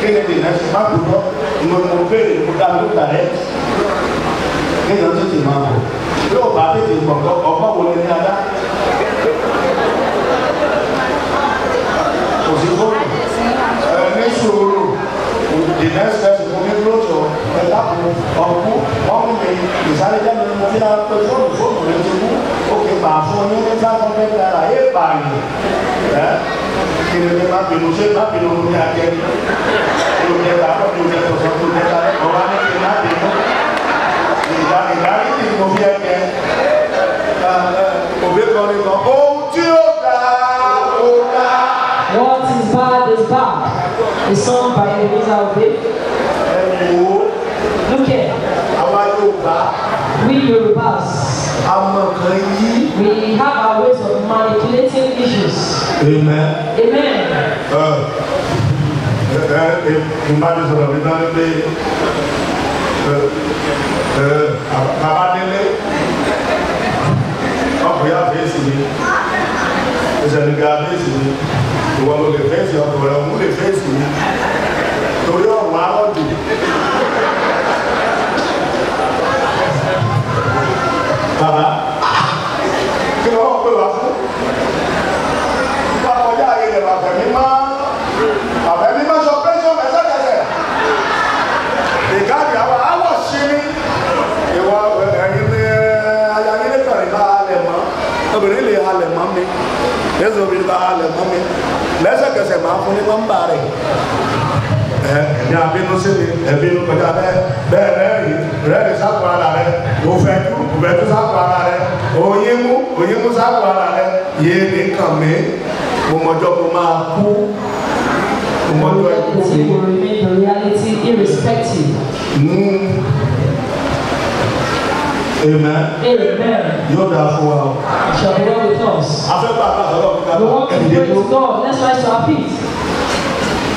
Speaker 1: kéde dènà sí má kú lọ ìmọ̀lẹ́mọ̀ béèrè kó dá lóta rẹ̀ kéde ọdún ti máa bọ̀ yóò bá tètè gbọ̀ngàn ọgbà wọlé ní adá kò sí fóònù ẹ̀ ní sòrò the next person mo ní lóòótọ́ ẹ̀dá kan ọ̀kú ọ̀hún mi ìsáré jáde mo ní apẹ fóònù fóònù rẹ̀ ti kú pàṣọ ní ẹgbẹ́ sáfọ́fẹ́ dára yé pààyàn ẹ kiri ní má bínú ṣé má bínú ní akẹ́rì ló jẹ ta kọ́ ló jẹ tọ̀sọ̀ tó jẹ ta ọ̀rọ̀ ní kí má bínú ìgbà ìgbà yìí ti mo fi ẹ kẹ òbí kan ní kan ohun tí ó dá ó dá. What is bad is bad. The song by Ebenezer Obey. Ẹ wò ó. Look here. Àwa Yorùbá. We Yorùbás àmọ̀ kan yí. we have our ways of manipulating issues. amen. amen. ẹ ẹ ìbánisọ̀rọ̀ mi náà lé ẹ ẹ bàbá délé ọkùnrin àfẹ́sì mi ìṣẹ̀lẹ̀gà àfẹ́sì mi ìwọ ló lè fẹ́sì ọkùnrin ọ̀hún lè fẹ́sì mi torí ọ̀rọ̀ àwọn dùn. bàbá kí ló wọ́n pè wá fún bákọjá ayé rẹ̀ bàbá mi má bàbá mi má sọ pẹ́sọ́ ẹsẹ̀kẹsẹ̀ ìkádìí àwọn àwọ̀ sí ní ìwà ẹ̀yìn ní ayáyílẹ̀ kàrí bá halẹ̀ mọ́ obìnrin lè halẹ̀ mọ́ mi lẹ́sìn obìnrin bá halẹ̀ lẹ́sẹ̀kẹsẹ̀ máa fún ní nọ́mbà rẹ̀ ẹ̀mí abínú sí mi ẹ̀mí inú kọjá bẹ́ẹ̀ bẹ́ẹ̀ rẹ́rìí rẹ́rìí sápò ara rẹ òfẹ́tú òfẹ́tú sápò ara rẹ òyìnbó òyìnbó sápò ara rẹ yéé nìkan mi mo mọjọ́ mo máa kú mo mọjọ́ ikú mi. will remain the reality irrespective. Amen. Amen. Yóò dáa fún wa. Shall be well with us. Afẹ́ bàbá àtọ́lọ́ mi ká bá ẹ̀dínlẹ́gbó. We want to pray to God. Let's rise to our feet.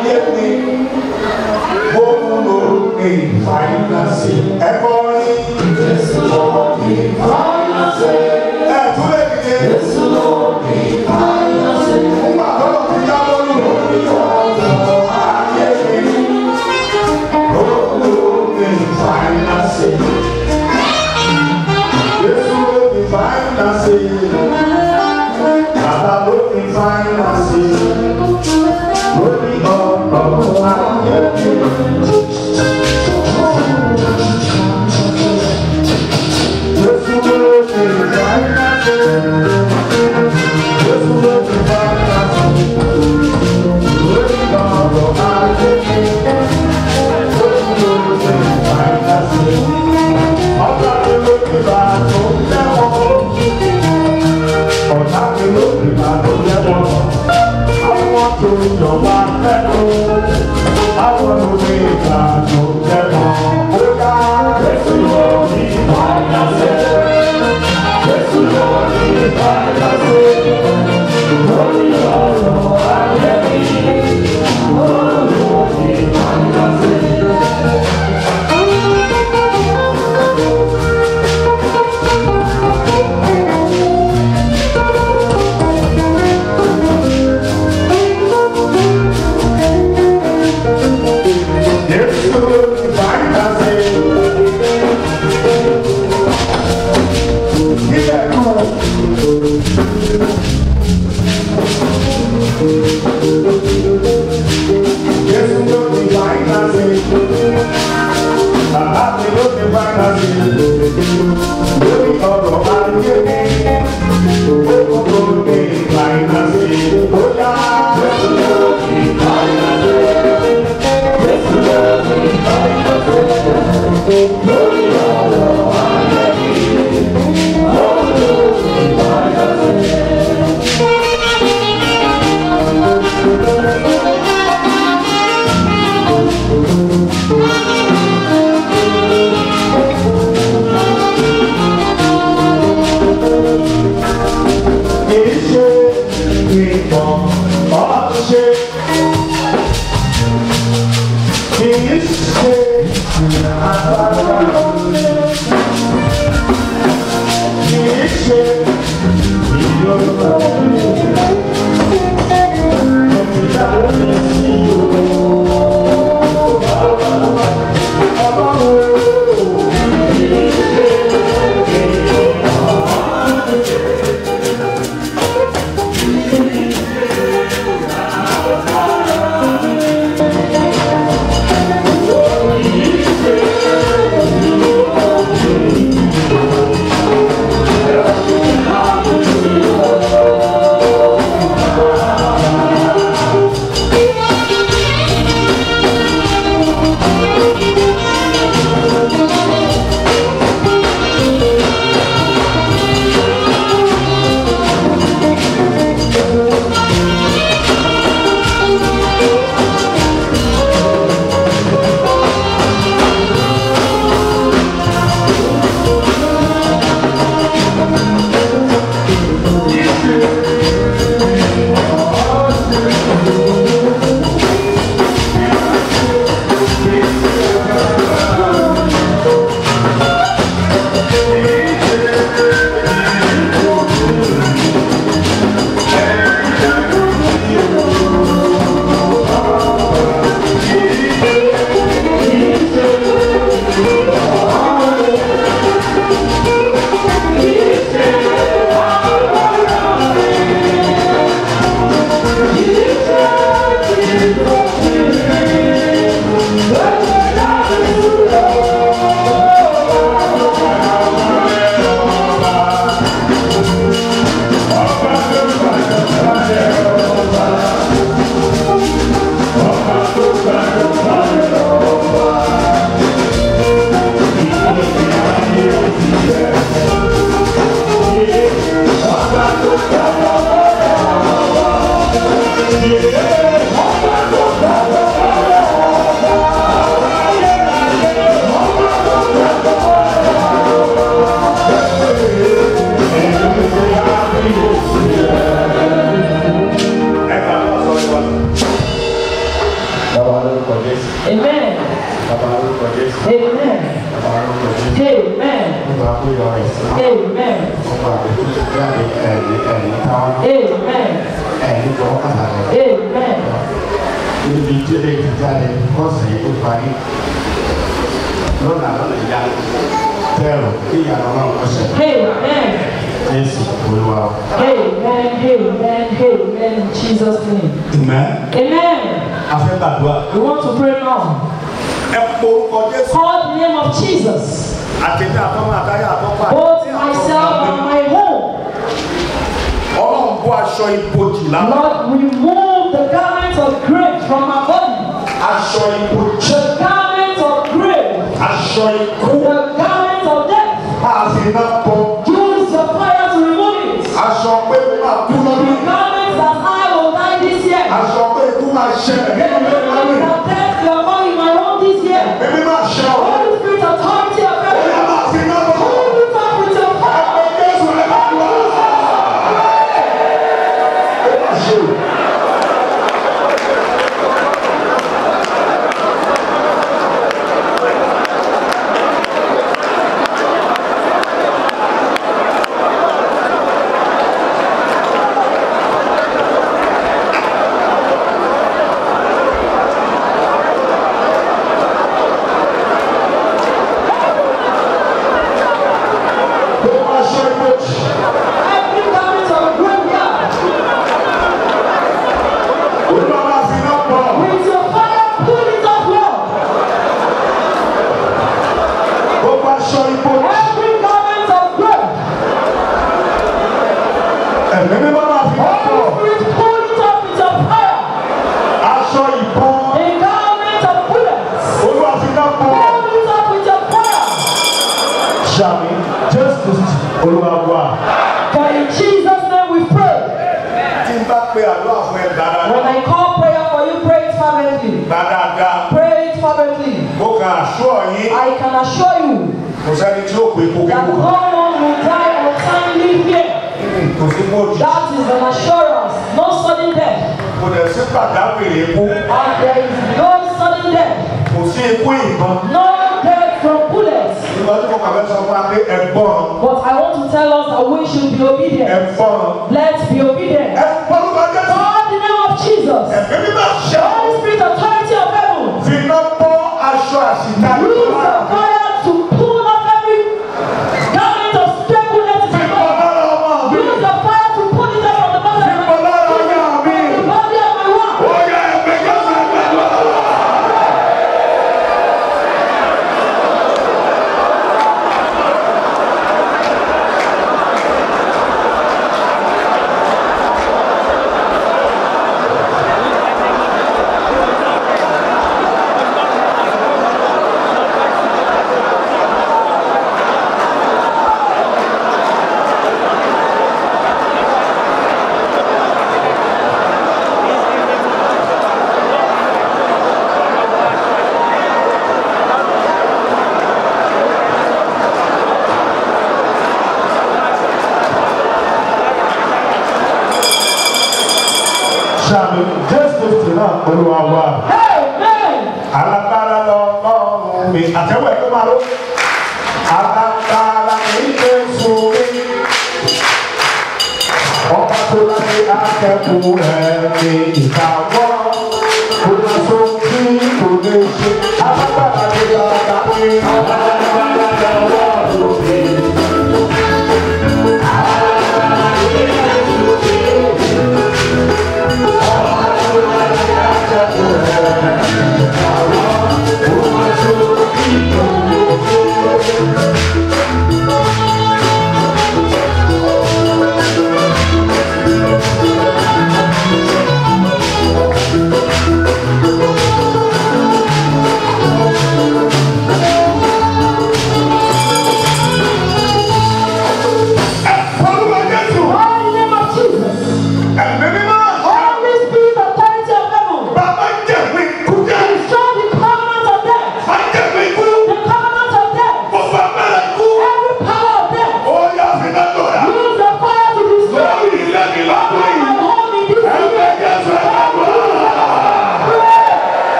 Speaker 1: ayé mi bóun ló ní fàyínàsì ẹ̀kọ́ ní. Jésù ló ní fàyínàsì. Ẹ tún lè dìde. Jésù ló ní fàyínàsì. Fún bàbá òkúta lórí. my shepherd.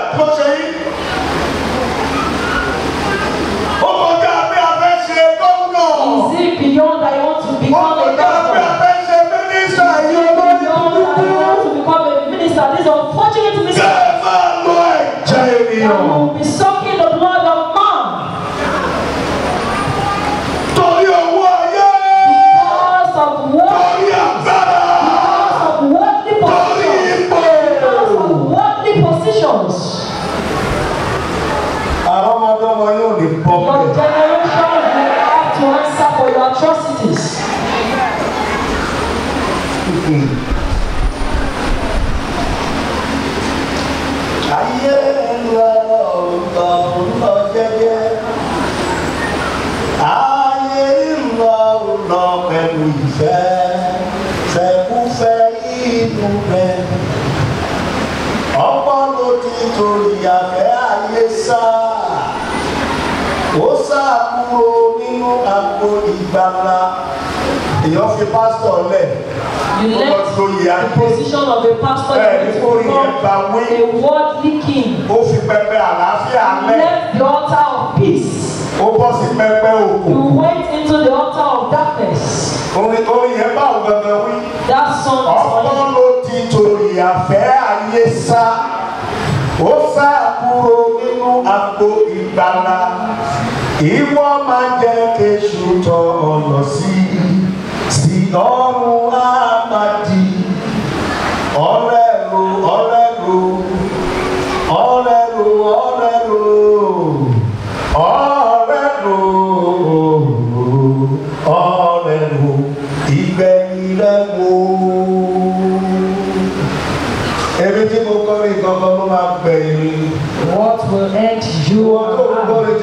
Speaker 1: ら èèyàn fi pásítọ̀ lẹ̀ you left the position of a pastor to become a worldly king you left the altar of peace you went into the altar of darkness that song is for you ọ̀pọ̀ ló ti tọ ọ̀nà sí i. What will end your?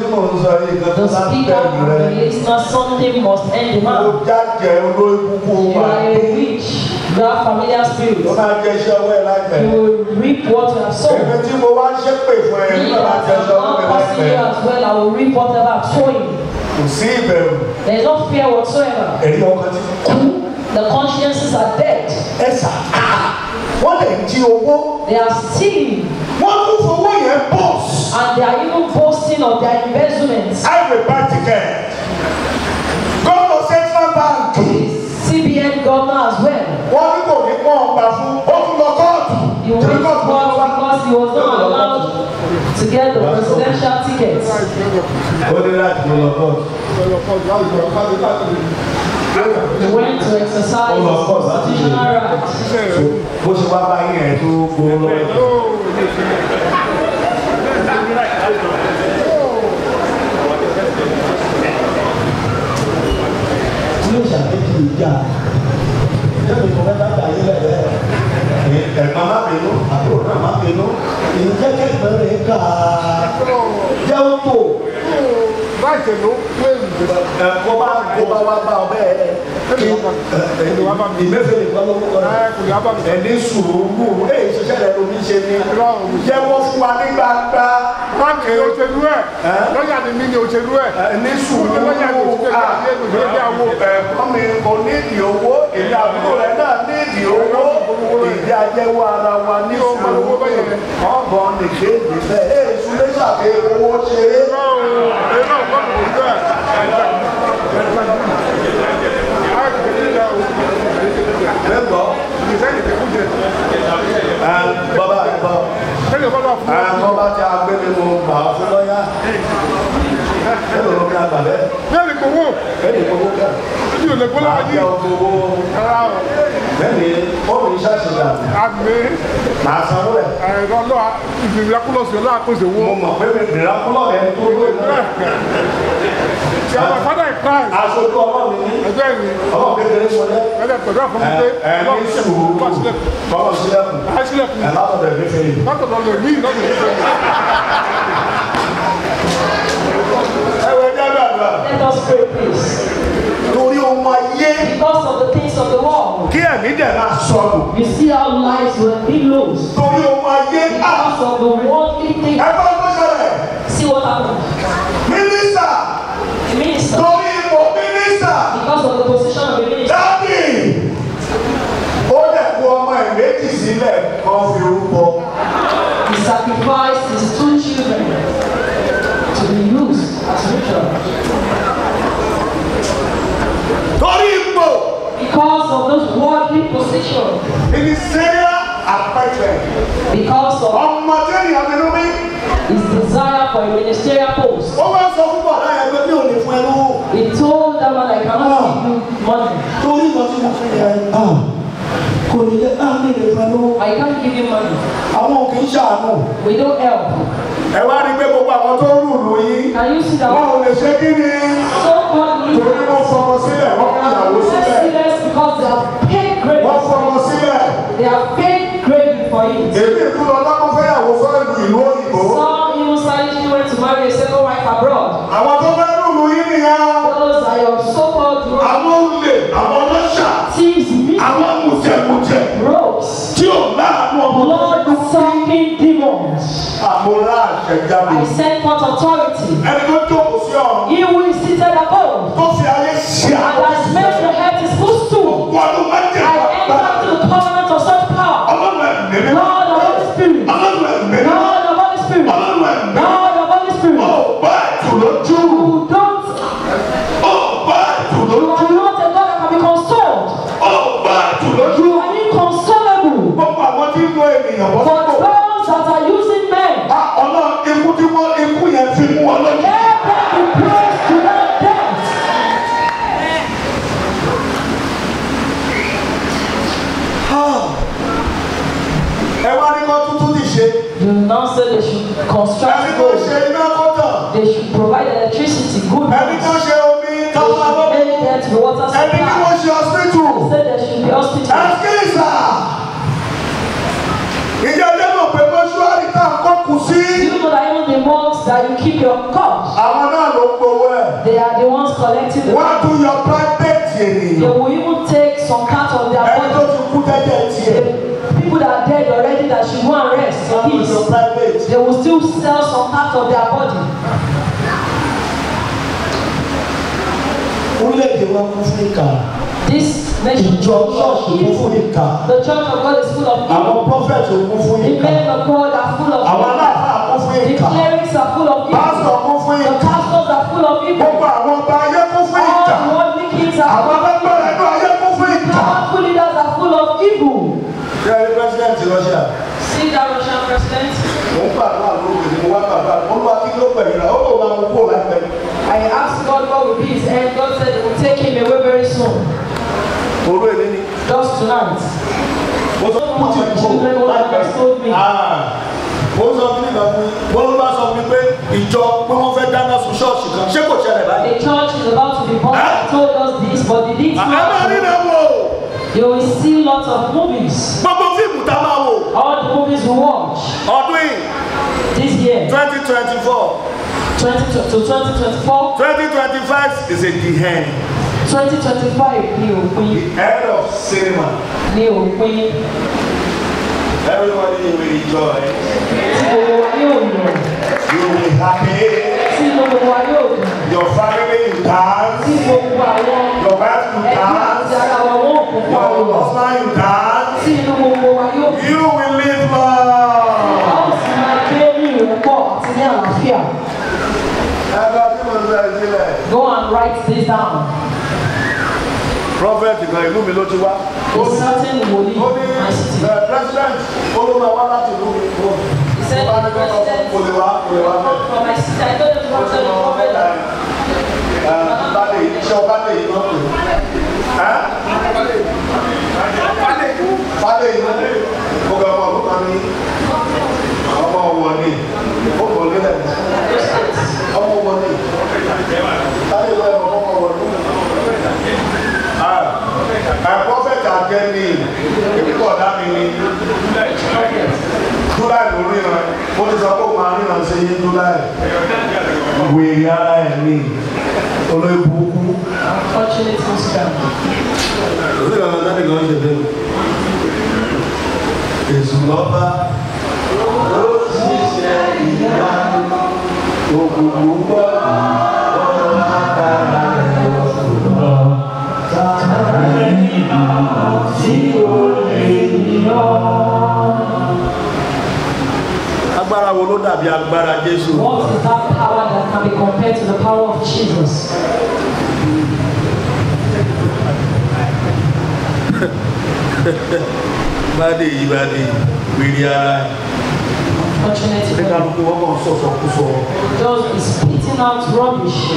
Speaker 1: mò ń sọ yìí
Speaker 2: kan tó bá ń bẹ̀rù rẹ. the speaker of the minister
Speaker 1: Sunday must end the man. mo jáde olóyún kúkú wa. you are a witch familiar spirit. you will reap what you have sown. see you as well I will reap whatever I am there is no fear whatsoever. the consciences are dead. ẹ sà á they are stealing yẹn and they are even boasting of their investments. àìwé bá ti kẹ́ ẹ̀. gómìnà central bank. CBN governor as well. What ní kò ní pọ́n ọgbà fún ó tún you will be caught because he was not allowed to get the presidential ticket. ó ní láti lọ kóòtù. He went to exercise his constitutional rights. bó ṣe wá báyìí ẹ̀ ní ìṣàkóso ìjà lẹ́nu tó mẹ́ta gbà yí lẹ́lẹ́. ẹ̀gbọ́n má bínú àbúrò náà má bínú. ìjẹ́ kẹ́gbẹ́ rẹ̀ kà á jẹ́wọ́ bò. báyìí ló pé ìjọba. ẹ̀kọ́ bá kó bá wá bá ọ bẹ́ẹ̀. ìmẹ́fẹ̀lẹ̀ kọ́ ló kọ́ rẹ̀. ẹni sùúrù ẹ̀ ìṣiṣẹ́ rẹ̀ ló ní ṣe ni. jẹ́wọ́ fún wa ní gbangba báńkì ni òṣèlú lọ́yà ni mí ni òṣèlú ní sùúrù lọ́yà ni òṣèlú ẹ̀ ọmọ ìkọ̀ nídi owó èyí àbúrò rẹ̀ náà nídi owó ìdí ajẹ́wọ́ ara wa ní sùúrù ọgbọ̀n nìgbè níbẹ̀ èyí sùúrù ṣàfihàn owó ṣe é. Remember, you said it's a bàbá àgbà àwọn bá ti agbélé mu bà á fún lọ́yà ẹ̀rọ ló ń gbà bẹ́ẹ̀. bẹ́ẹ̀ni kò wó. bẹ́ẹ̀ni kò wó kẹ́. ojú ò lè gbọ́ lọ́wọ́ yìí. máa jẹ́ owó. bẹ́ẹ̀ni ó ní ṣáṣì dà. àmì. màá sanwó rẹ̀. ẹ̀rọ lọ́wọ́ ìmìlákúlọ̀sì ọlọ́wà kò sì wó. mo mọ̀ pé ìmìlákúlọ̀ rẹ̀ ń tó lóyún. ti àwọn fada ìpáàsì. aṣojú ọlọ́run ní. ẹgbẹ́ mi. ọlọ́run kékeré sọ sílẹ̀kùn. ẹ̀ látọ̀dọ̀ ẹ̀mí fẹ́ yìí. látọ̀dọ̀ ẹ̀mí yìí lọ́dọ̀ ẹ̀mí fẹ́ yìí. ẹ wọ ẹjẹ let us pray please. torí ọmọ ayé. because of the things of the world. kí ẹ̀mí dẹ̀ máa sọnù. you see how lives were being lost. torí ọmọ ayé. because of the worldly things. ẹ bá tó ṣẹlẹ̀. see what happen. Minister. mínísà. torí ipò mínísà. because of the position of the minister. dábì. ó dẹ̀ kú ọmọ ẹ̀ méjì sílẹ̀ kan fi rúbọ. He sacrificed his two children to be used as ritual. Torí ipò. Because of those worldly positions. Ministerial appointment. Because of. Ọmọ tẹ́lẹ̀ His desire for a ministerial post. Ó máa ń sọ fún bàbá He told them that man I cannot ah. give you money. Torí ìmọ̀ tí mo kò ní lè náà ní ìrẹ̀fẹ́ ló. I can't give you money. Àwọn ò kì í ṣàánú. We don't help. Ẹ wá rí pé gbogbo àwọn tó rù lù yín. Can you see that? Wọ́n ò lè ṣe kí ni. So called leaders. Torí wọ́n fọmọ sílẹ̀, wọ́n fi ìyàwó sílẹ̀. Wọ́n fọmọ sílẹ̀. They are paid gravy for it. Èmi ìkúlọ̀ ọlọ́run fẹ́yàwó fẹ́ ìlú òyìnbó. Some even say she went to marry a second wife abroad. Àwọn tó fẹ́ rù lù yín nìyẹn. Those are your so called rulers. Àwọn olè, àwọn ọlọ́ṣà. Thieves meet. Àwọn mùsẹ̀mù tí ò láàánú ọmọ. Lord sucking demons. Àmúra àṣẹjáde. I send forth authority. Ẹni tó jókòó sí ọ̀run. He will sit above. Tó fi ayé ṣe àwọn. And has made the head his footstool. Wọ́n ló máa You now say they should construct gold. They should provide electricity, good roads, They should make that the water supply. They say there should be hospitals. Ìjọba mọ̀ pé mọ́ṣúárì tá a kọ́ kù sí. You know that even the monks that you keep your cups. Àwọn náà ló ń gbowó They are the ones collecting the. Wọ́n á tún yọ private ènìyàn. They will even take some part of their money. Ẹni tó ti kú tẹ́tẹ́ tiẹ̀ people that are dead already that should go and rest in peace they will still sell some part of their body. orílẹ̀-èdè wa kún fún ìkà. this nation ìjọ ṣọ́ọ̀ṣì kún fún ìkà. the church of God is full of people. àwọn prophets kún fún ìkà. the men of God are full of people. àwọn aláàfáà kún fún ìkà. the clerics are full of take him away very soon. Òru èmi ni. Just tonight. Mo sọ fún ti kú láìpẹ́. Mo sọ fún ìgbà fún wọ́n ló bá sọ fún mi pé ìjọ pé wọ́n fẹ́ dáná sun ṣọ́ọ̀ṣì kan. Ṣé kò ṣẹlẹ̀ báyìí? The church is about to be born. He told us this but ah, the lead man. Àmọ́ rí rẹ̀ wò. You will see lots of movies. Gbogbo fíìmù tá a máa wò. All the movies we watch. Ọdún yìí. This year. twenty twenty four. 20 to 2024. 2025 is a the end. 2025 ni òpin. The end of cinema. Everybody will enjoy. You will be happy. Your family will dance. Your wife will dance. Your husband will dance. You will live. Go and write this down. Prophet ìgbà ìlú mi ló ti wá. Ó certain wòlíì kẹ́ni ìpínlẹ̀ ọ̀dá mi ni july ló ríran ó ti sọ pé òun máa ríran sí july wèrè ara ẹ̀ ni olóyè burúkú. unfortunate hospital. òsì kan ṣe dé èsù lọ́ba ó ìyá ògùn gbọ́dọ̀. agbára wo ló dàbí agbára Jésù. what is that power that can be compared to the power of Jesus. bade yìí bade wèrè ara ẹ kálukú wọn kàn sọsọ kú sọ. just be spitting out rubbish.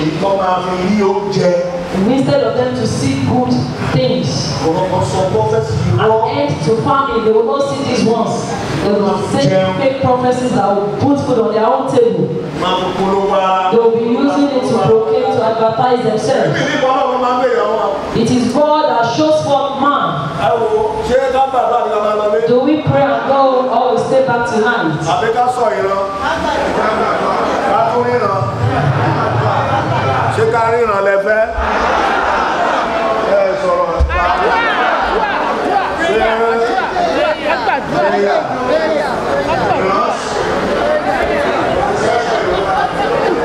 Speaker 1: Instead of them to see good things. And end to famine, they will not see these ones. They will say fake prophecies that will put food on their own table. They will be using it to proclaim, to advertise themselves. It is God that shows forth man. Do we pray and go or we stay back tonight? ṣé ká ríran lẹ fẹ́ ẹ sọ̀rọ̀ ṣe ṣe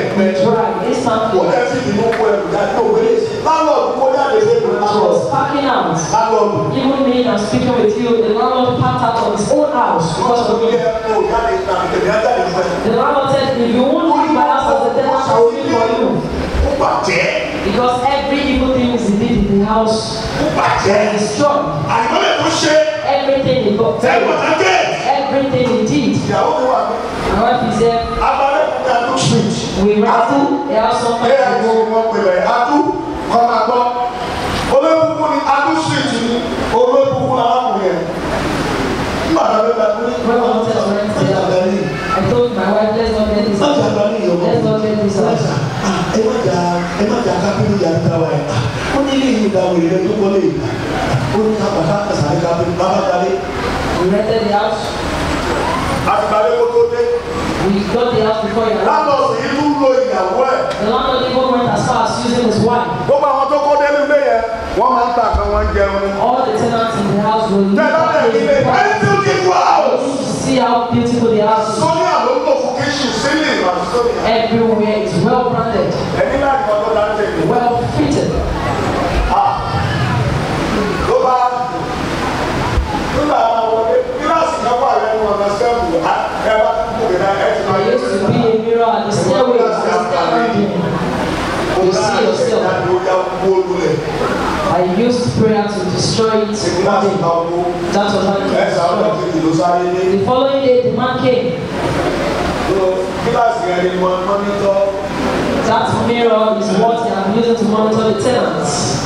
Speaker 1: ẹgbẹ́. Right, this man. Ó dẹ̀ fi ìlú wo ẹrù jáde ní òwe. Landlord kó jáde sí ìlú náà. She was packing out. Landlord. Even me na speaking with you, the landlord packed out of his own house because of me. Ó jáde na ìtẹ̀lé ajáde fún ẹ. The landlord said, if you wan leave my house as a tenant, I will leave for you. Ó bàjẹ́. Because every evil thing is indeed in the house. Ó bàjẹ́. It's strong. Àyìnbọ́lẹ̀ tó ṣe. Everything he got. Ẹ wọ́n ti dé. Everything he did. Ìyàwó mi wà mí. My wife is there. Wìrátú ẹ̀ Ẹ ẹ̀ wo wọn pèlè Adú kọ́ Olóòkùnkùn ni Adú Street ni olóòkùnkùn arákùnrin yẹn. Nígbà tó ló gbàgbé ní ìgbà tó tẹ̀ ọ̀rẹ́ ti ṣe àgbẹ̀lì. I told my wife let's not get this up. Let's not get this up. Ẹ má jà ẹ má jà kábínú ìyá níta wa yẹn. Ó ní ilé ìlú ìdáwó ìrẹ́ tó wọlé ìgbà. Ó ní kábàtà àṣà ní bàbá dalé. We rented the house. Àtìgbà lé kótó We got the house before your house. Lánàá sì ń lo ìyàwó ẹ̀. The landlord even went as far as using his wife. Gbogbo àwọn tó kọ́ délé ilé yẹn, wọ́n máa ń ta àkàn wọn jẹun. All the tenants in the house will leave. Tẹ̀lá lè rí ilé ẹ̀ńtí kí wọ́n. See how beautiful the house is. Sọ́ni àlọ́ ń lò fún kitchen ceiling àti sọ́ni. Everywhere is well branded. Ẹni náà ni wọ́n tó dáná tẹ̀lé. Well fitted. Ah! Ló bá ló sẹ́wọ́ àlẹ́ ní ọ̀nà sẹ́wọ́ ẹ bá tún kò gbẹ̀dá ẹ i. see yourself. I used prayer to destroy it. That was my it The following day, the man came. That mirror is what they are using to monitor the tenants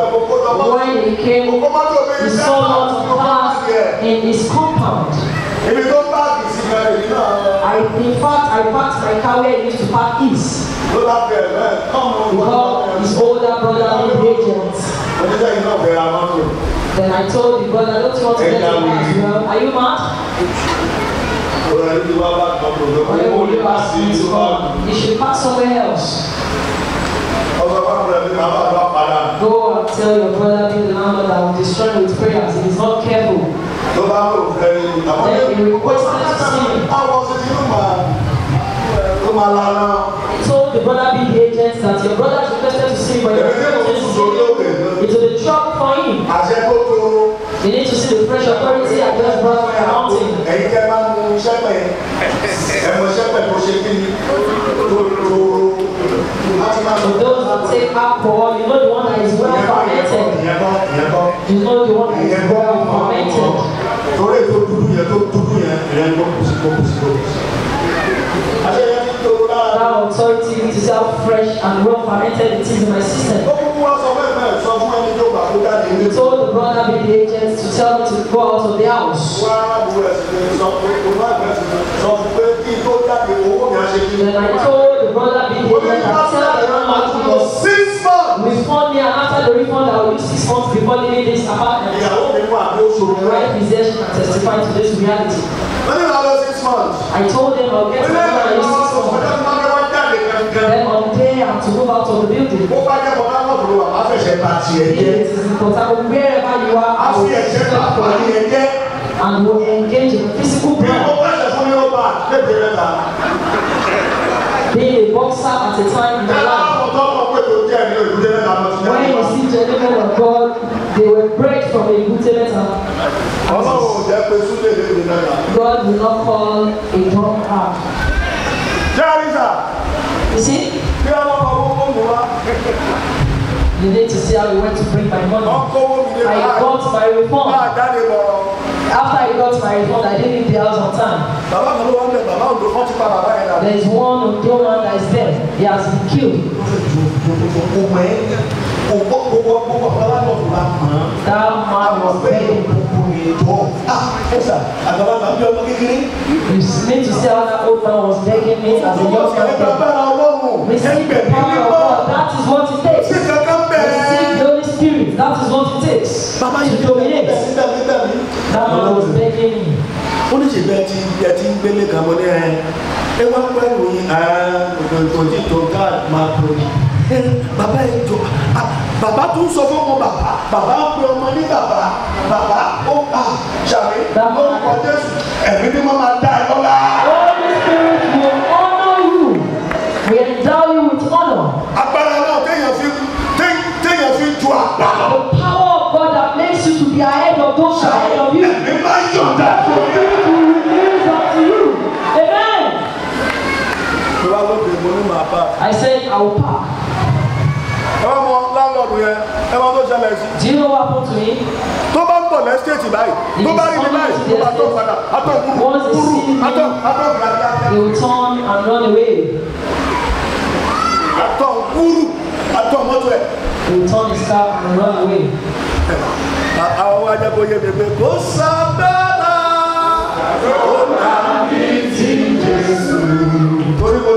Speaker 1: when he came, he saw lots of cars in his compound. I, in fact, I parked my car where he used to park east. Eh, Because his older brother was agent. Then I told the brother, don't you want to get a car as well? Are you mad? Or you should park
Speaker 2: somewhere else.
Speaker 1: Go and tell your brother in the number that will destroy with prayers. If he's not careful. Then he requested to see him. He told the brother be the agents that your brother requested to see him, but your brother is It will a trouble for him. You need to see the fresh authority I just brought from the mountain. Those who take alcohol, you know the one that is well fermented. You know the one that is well fermented. That authority which is how fresh and well fermented it is in my system. He told the brother with the agent to tell me to go out of the house. Then I told brother be the pastor around my six months. we fund me after the refund that we be six months before leaving this apartment. ìyàwó mi wà ní oṣù rẹ. my wife is there she testify to this reality. I told them I'll get my money in six months. then on day I have to move out of the building. ó bá jẹ́ wherever you are. I will ẹ̀jẹ̀ bá parí and we engage in physical prayer. Being a boxer at a time in their life. When you see gentlemen of God, they were bred from a good God will not call a drunk out. You see? You need to see how we went to bring my money. I got my reform
Speaker 2: after I got my report, I didn't leave
Speaker 1: the house on time. Bàbá kan ló wá ń bẹ̀ bàbá òdo wọ́n ti pa bàbá yẹn náà. There is one Odo man that is dead. He has been killed. Kò mọ̀ ẹ́ kò gbọ́ gbogbo gbogbo ọ̀pọ̀lọpọ̀ náà kò bá mọ̀ ọ́n. That man was very gbogbo ètò. Ẹ̀sà àgbàbà náà bí ọmọ kékeré. You need to see how that old man was begging me as a young man. Ẹgbẹ́ bàbá Ọlọ́run. Receive the power of God. That is what it takes. Ṣé kankan bẹ̀rẹ̀? Receive the Holy Spirit. That is what bàbá yìí tó yẹ nígbà nígbà mi. bàbá yìí tó yẹ ní. ó ní ṣe bẹ́ẹ̀ ti ẹ ti ń gbélé kan mọ́ ní ẹ ẹ wá pẹ́ ìròyìn òjì tó gáàd máa tó ní. bàbá yìí tó bàbá tún sọ fún ọmọ bàbá bàbá ń pe ọmọ ní bàbá bàbá ó kà ah, ṣàrí lórúkọ Jésù ẹ̀mí ni wọ́n máa dá ẹ lọ́la. ẹ̀mí máa yọ̀ǹda fún mi. Ìwà lóde mo ní I said I will park. Ọmọ láńlọ́ọ̀dù yẹn, ẹ máa tó ṣẹlẹ̀ sí. Do you know what happened to me? Tó bá ń bọ̀ lẹ́stéètì báyìí, tó bá rí mi báyìí, tó bá tó padà, atọ́ kúrú, kúrú, atọ́ atọ́ gbàgbà. He will turn and run away. Atọ́ kúrú, atọ́ mọ́tò ẹ̀. He will turn his car and run away àwọn ajaboyè mi pé kò sábẹ́lá kò tàbí ti Jésù. torí kò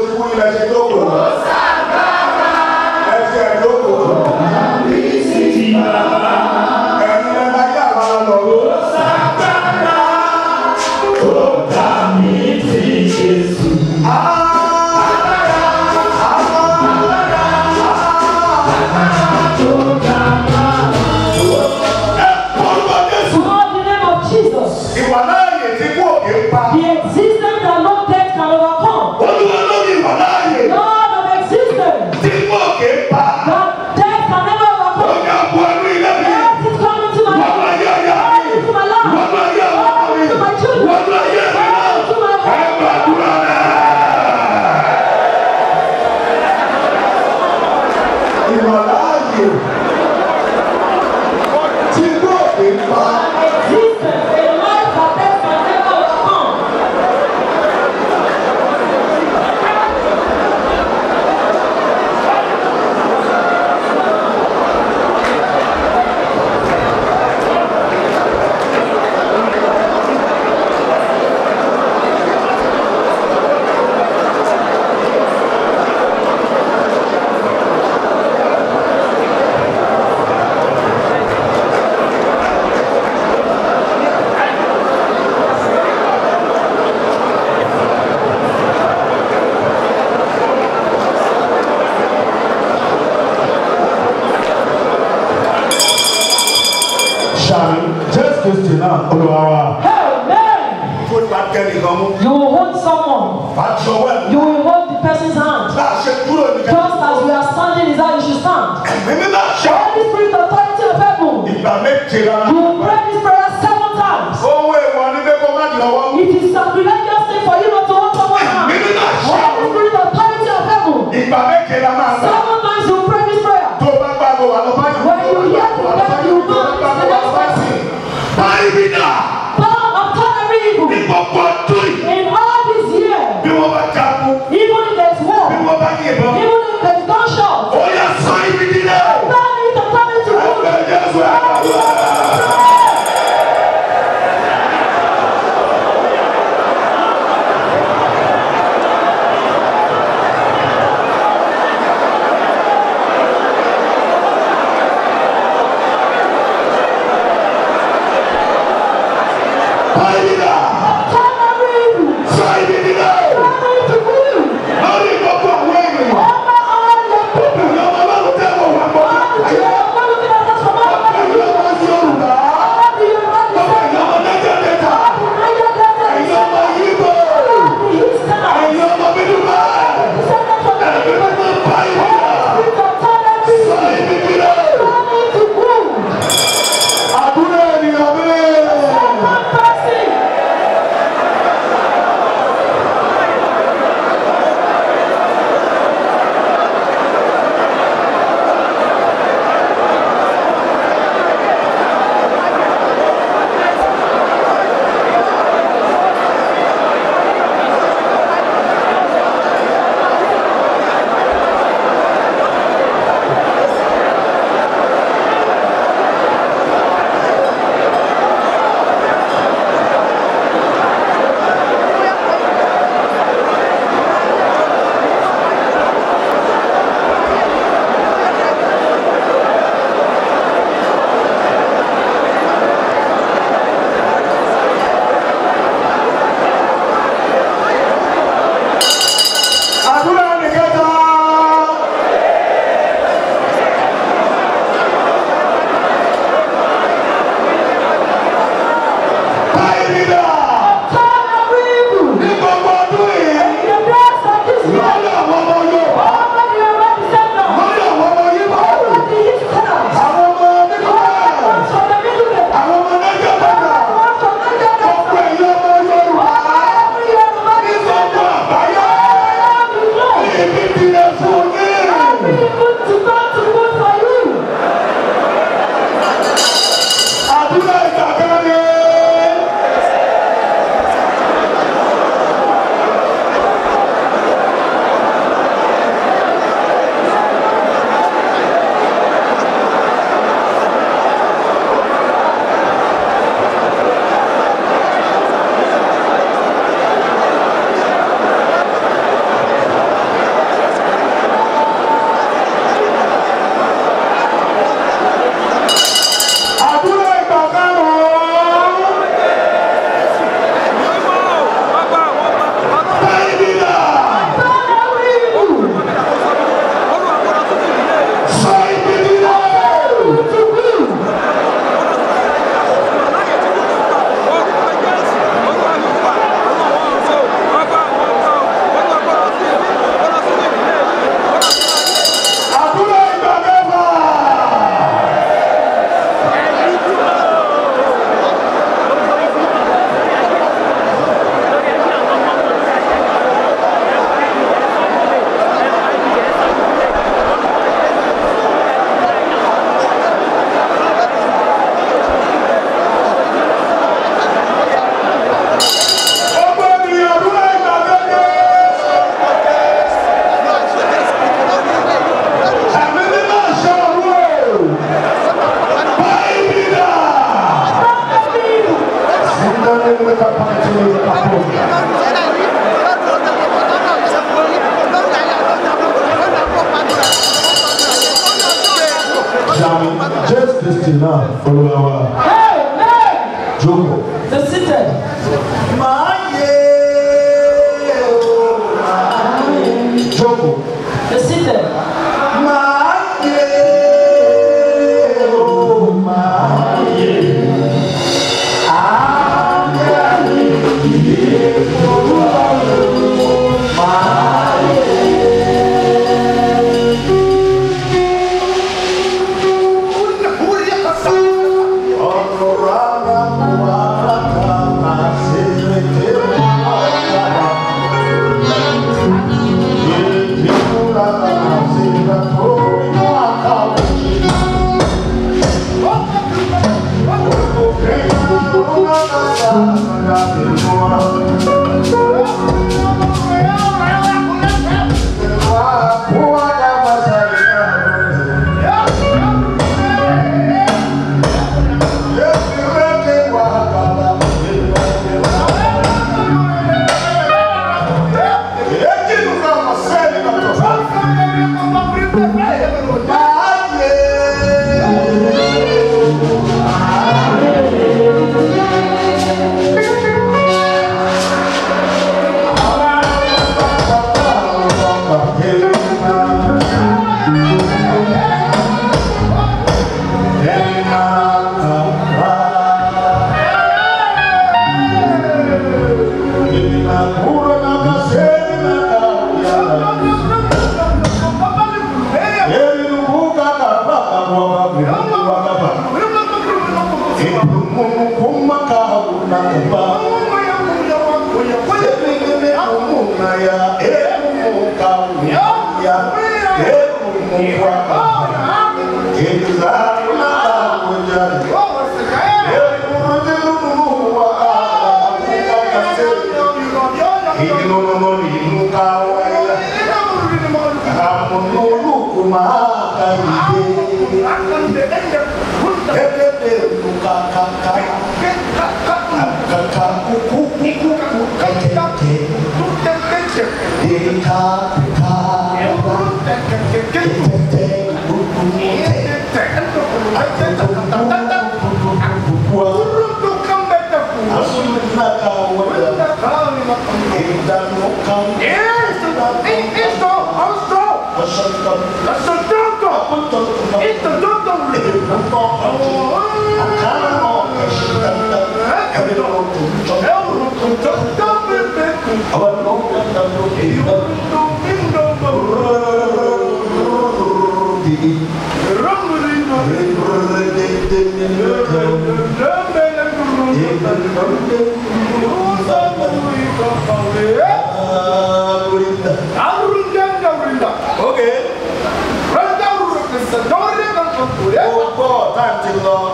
Speaker 1: illallah.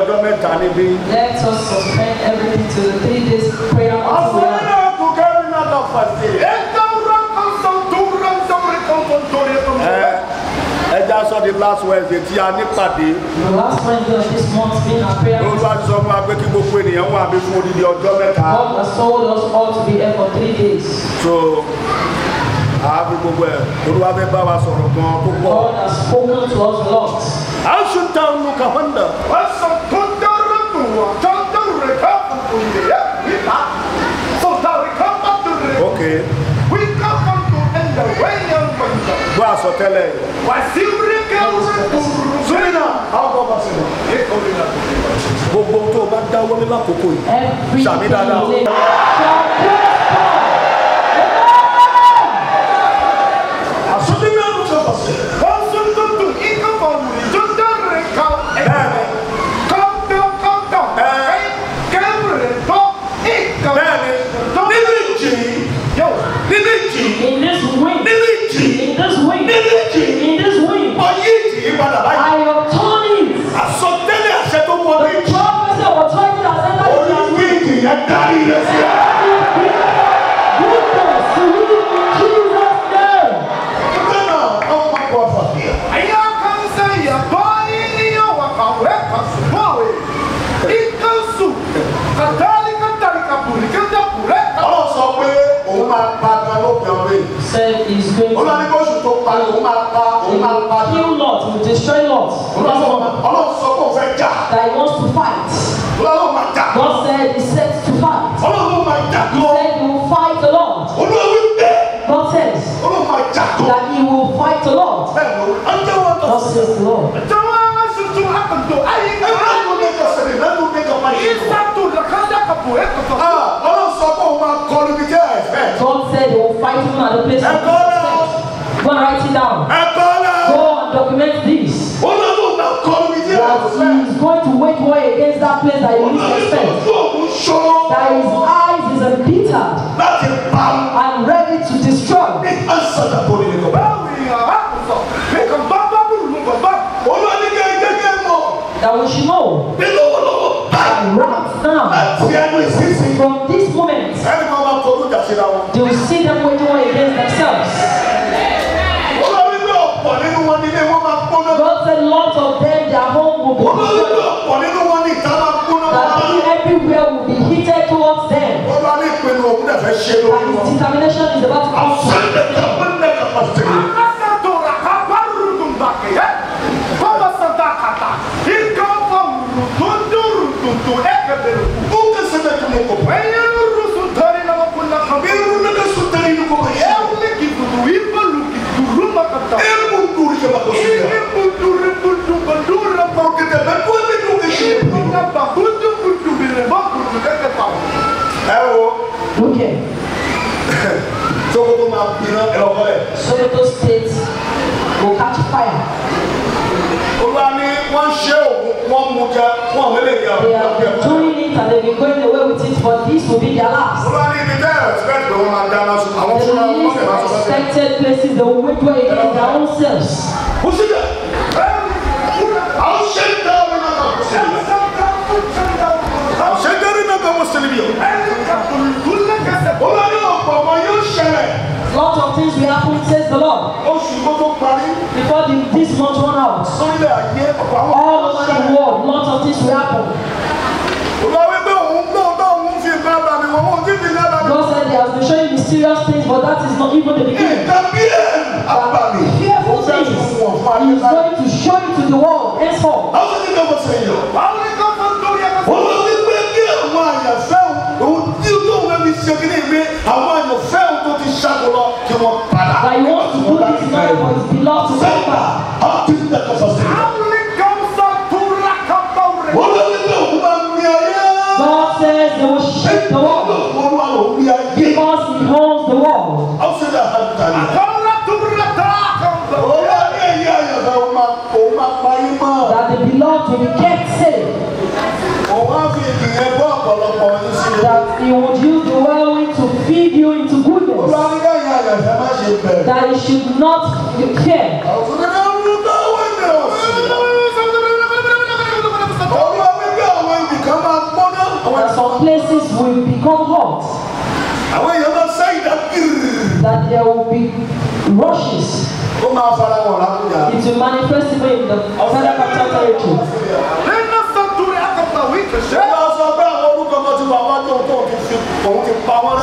Speaker 1: ọjọ́ mẹ́ta níbí. let us suspend everything to the three days prayer of the Lord. àfọwọ́n náà kò kẹ́rù náà lọ fà sí. ẹ dáwúrọ̀ kan sàn tó rán sọ́wọ́rẹ́ kan tó ń torí ẹ̀ tó ń bọ̀ ẹ sọ di last wednesday tí a ní pàdé. the last wednesday of this month been our prayer. olúwa ti sọ fún wa pé kí gbogbo ènìyàn wà mí fún odidi ọjọ́ mẹ́ta. God has told us all to be here for three days. so ààbò gbogbo ẹ̀ olúwa fẹ́ bá wa sọ̀rọ̀ gan púpọ̀. God has spoken to us a lot. a ṣe ta ọ̀nù kàwọ́ndà. wọ́n sọ tó dẹ́rù nù wọ́n tó dẹ́rù rẹ̀ ká kùkù yẹ̀ nípa so that we come back to the. okay. we come back to end the way young man. wọ́n aṣọ tẹ́lẹ̀. wà á sí rí kẹ́wọ́n tó rú. súnmínà àwọn ọmọ sí wọn. gbogbo tó o bá dáwọ́ nílá kókó yìí. sàmì dáadáa. olúwa ní kó oṣù tó parí òun máa pa òun máa pa. kill lot will destroy lot. olúwa sọ wọn ọlọ́run sọ pé òun fẹ́ jà. that he wants to fight. olúwa máa jà. God said he set to fight. ọlọ́run máa jà tó. he said he will fight the Lord. olúwa wí pé. God says. olúwa máa jà tó. that he will fight the Lord. bẹ́ẹ̀ ló ń jẹ́ wọn tó. God says the Lord. jẹ́ wọn á ṣe tún ayé ẹ ah, máa ń lo mẹ́kọ̀ sẹ̀lẹ̀ lẹ́nu mẹ́kọ̀ máa yẹ. God said he will fight him at the place. ẹ kọ́ Go write it down. Go and document this. That he is going to wage war against that place that you disrespect. That his eyes is embittered and ready to destroy. That we should know. That right now, from this moment, they will go. That everywhere will be heated towards them. And his determination is about to come. kutu kutu bìrì mọ kutu kẹkẹ pa o. ẹ wo. lókè. Sokoto ma bina ẹlọkọ yẹ. Sokoto state go catch fire. Olúwa ni wọ́n ṣe òògùn wọ́n mú jẹ fún àwọn eléyìí àwọn ọmọ ẹgbẹ́. Doing it and they be going away with it but this will be their last. Olúwa ni ibi tẹ́ ẹ̀ expect máa dáná sun àwọn fúnra wọn kẹ̀ máa sọ fẹ́. The expected places they will wait for against their own Kò sí yẹ. says the Lord. Before the, this month run out. All over the world, lots of things will happen. God said he has been showing me serious things but that is not even the beginning. Ìtàbí ẹ̀ àbàmì. Fearful things. Ó bẹ̀rù that you should not care. That some places will become hot. Àwọn èèyàn máa That there will be rushes. Ó máa fara It will manifest even in the federal capital territory.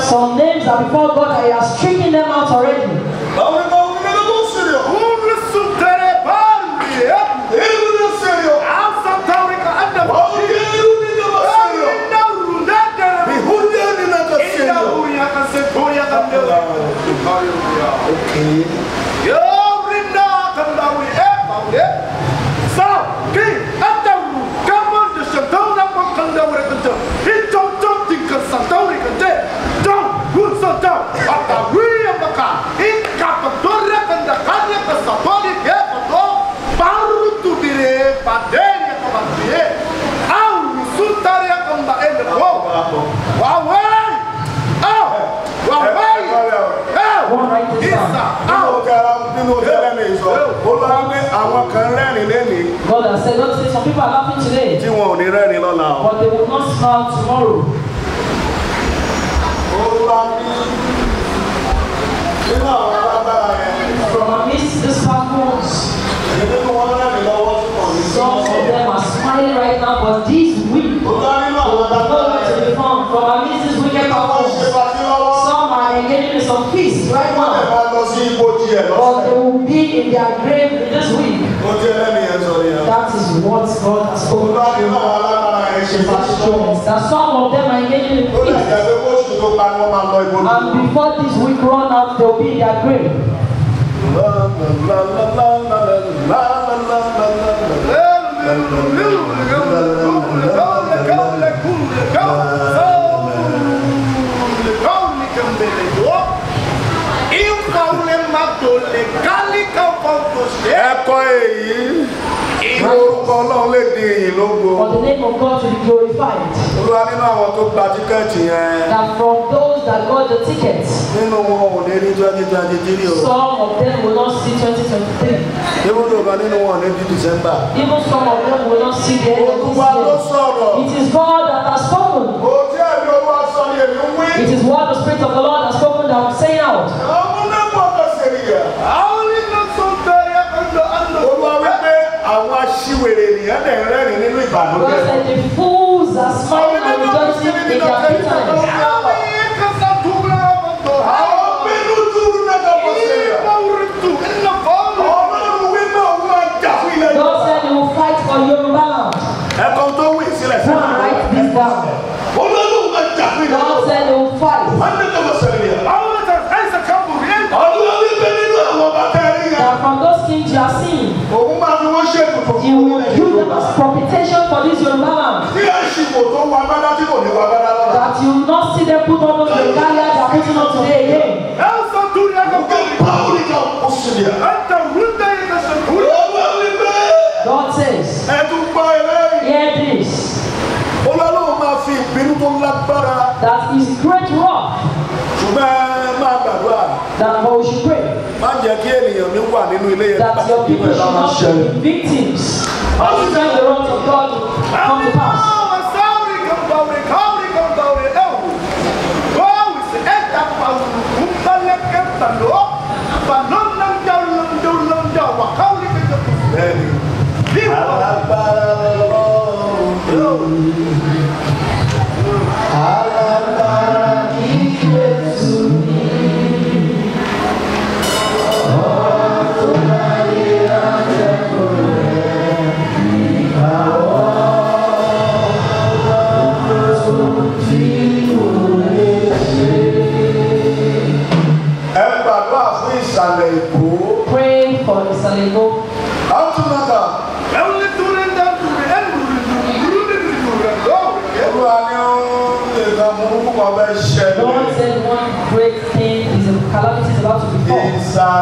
Speaker 1: Some names are before God and he has stricken them out already. Okay. Yeah. àwọn kan rẹ́rìn lẹ́nìí. God has said don't say some people are laughing today. tí wọn ò ní rẹ́rìn lọ́la o. but they will not smile tomorrow. olúwa ní nínú àwọn alágbára yẹn. from amidst these sparkles. èmi kò wọ́n rẹ́rìn lọ́wọ́ sí ọ̀rọ̀ some of them are smiling right now but these weep. olúwa nínú àwọn alágbára yẹn. to be found from amidst these wicked couples. some are engaging in some peace right now. wọ́n lè máa lọ sí ibojì ẹ̀ lọ́sẹ̀. but they will be in their grave. That some of them are engaging in peace. And before this week run out, they'll be in their grave. orúkọ Ọlọ́run lè di ìyìn lógo. For the name of God to be glorified. Olúwa nínú àwọn tó gba tíkẹ́ẹ̀tì yẹn. That from those that got the tickets. Nínú wọn ò lè rí twenty twenty three o. Some of them will not see twenty twenty three. Even kan nínú wọn ò lè di December. Even some of them will not see the end of this year. Olúwa ló sọ̀rọ̀. It is God aṣiwèrè ènìyàn dẹ̀ rẹ́rìn nínú ìbànújẹ́. because the fools are smiling and rejoicing in their bitterness. Propitiation for this your man. That you not see them put on the carrier they are putting on today again. God says. That is great work. Ṣùgbọ́n máa gbàdúrà. pray. That your people should not be victims. I these the words of God come to pass.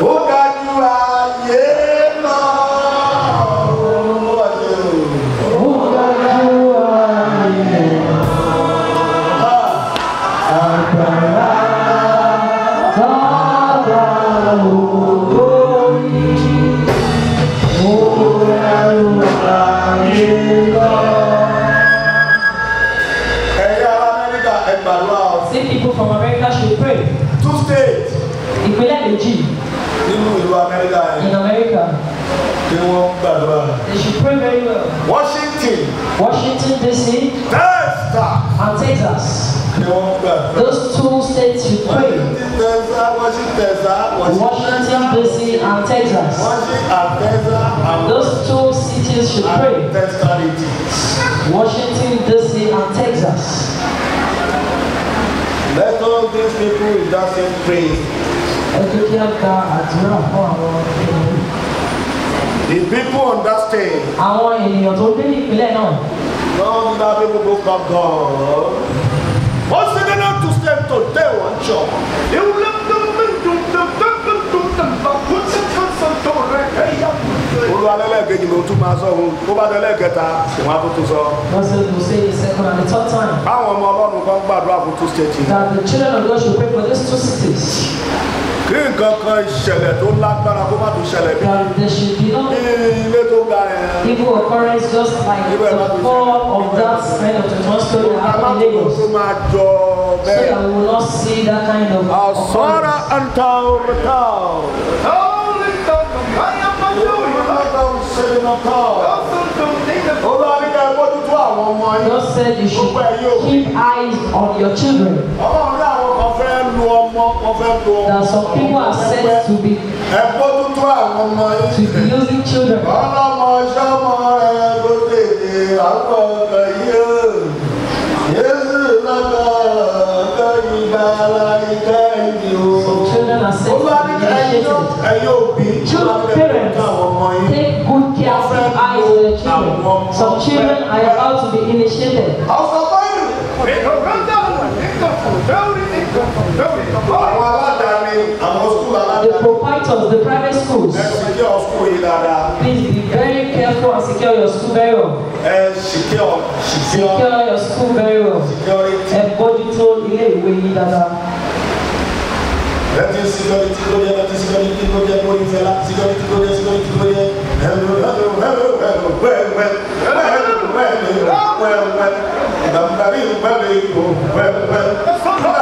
Speaker 1: Ook states pray. Washington DC and Texas. Those two cities should pray. Washington DC and Texas. Let all these people with that same pray. The people understand. Àwọn ènìyàn tó dé ìpínlẹ̀ náà. Lọ́wọ́ nígbà bí gbogbo kan gan-an. Wasn't enough to stand to tell one job. ló tún máa sọ ohun tó bá délẹ̀ kẹta ìwọ̀n àtúntò sọ. lọ́sẹ̀ kò sí the second and báwọn ọmọ ọlọ́run kan gbàdúrà fún two states. that the children of God should pray for these two cities kí nǹkan kan ìṣẹ̀lẹ̀ tó lágbára kó má tó ṣẹlẹ̀ bí. that there should be no ilé tó ga yẹn. evil occurrence just like the fall of that kind of monster that happened in Lagos. so that we will not see that kind of occurrence. asọ́ra àǹtàwòrán. Olúwa ní ká ẹ bójú tó àwọn ọmọ yín. God said you should keep eyes on your children. lu ọmọ some people are said to be. to be using children. some children are to be children take good care of the eyes the children. some children are about to be initiated. the proprietors the private schools. please be very careful and secure your school very well. secure secure. secure your school very well. security. ẹ bójútó ilé ìwé yìí dáadáa. Let you security go there, let you security go there, go in fella, security go there, security go there. Hello, hello, hello, hello, well, well, hello, well, well, well, well, well, well, well, oh, well, well, well, well, well, well, well, well,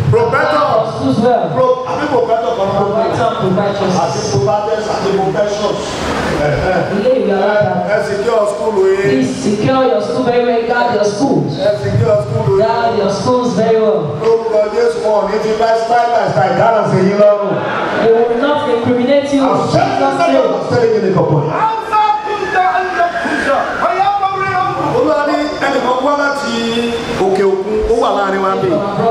Speaker 1: Probetos. Pro àbí probetos kan náà. Probetos probetos. Àti probetos àti probetos. Ilé ìwé aláta. Ẹ secure your school yìí. Please secure your school very well. Guard your school. Ẹ secure your school yìí. Guard your schools very well. Lórúkọ Jésù wọn ní ti lifestyle lifestyle dáná sí yín lọ́rùn. They will not incriminate you. Àṣẹ ìgbàlódé ọ̀sẹ̀ yìí ni kọ̀kọ̀ yìí. ni, ẹnìkan wá láti òkè òkun ó wà láàrin wa bíi.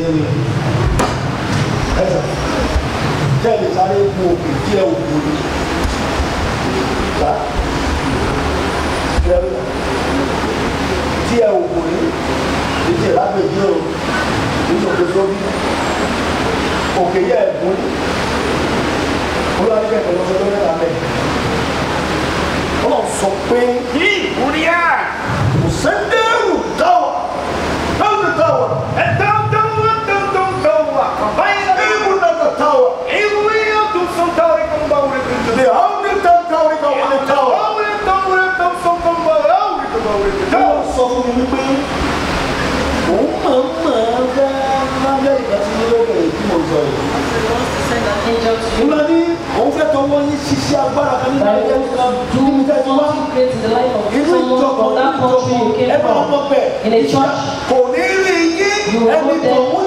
Speaker 1: yẹn ni ẹsẹ̀ kí ẹ lè sáré gun òkè kí ẹ ò gbòdì tí ẹ ò gbòdì títí ẹ lábẹ́ yìí o nínú òkè sóbì òkè yẹ ẹ gùn ó lọ nígbà ìpínlẹ̀ ọ̀sẹ̀ tó mẹ́ta mẹ́ ó lọ sọ pé yìí kúrìá kò sẹ́ńdẹ́. mo máa ní òun fẹ́ tọwọ́ yín ṣiṣẹ́ agbára kan nínú ẹgbẹ́ nínú ẹgbẹ́ tó wá inú ìjọba ìjọba ẹ máa mọ bẹ kò ní rí yín ẹni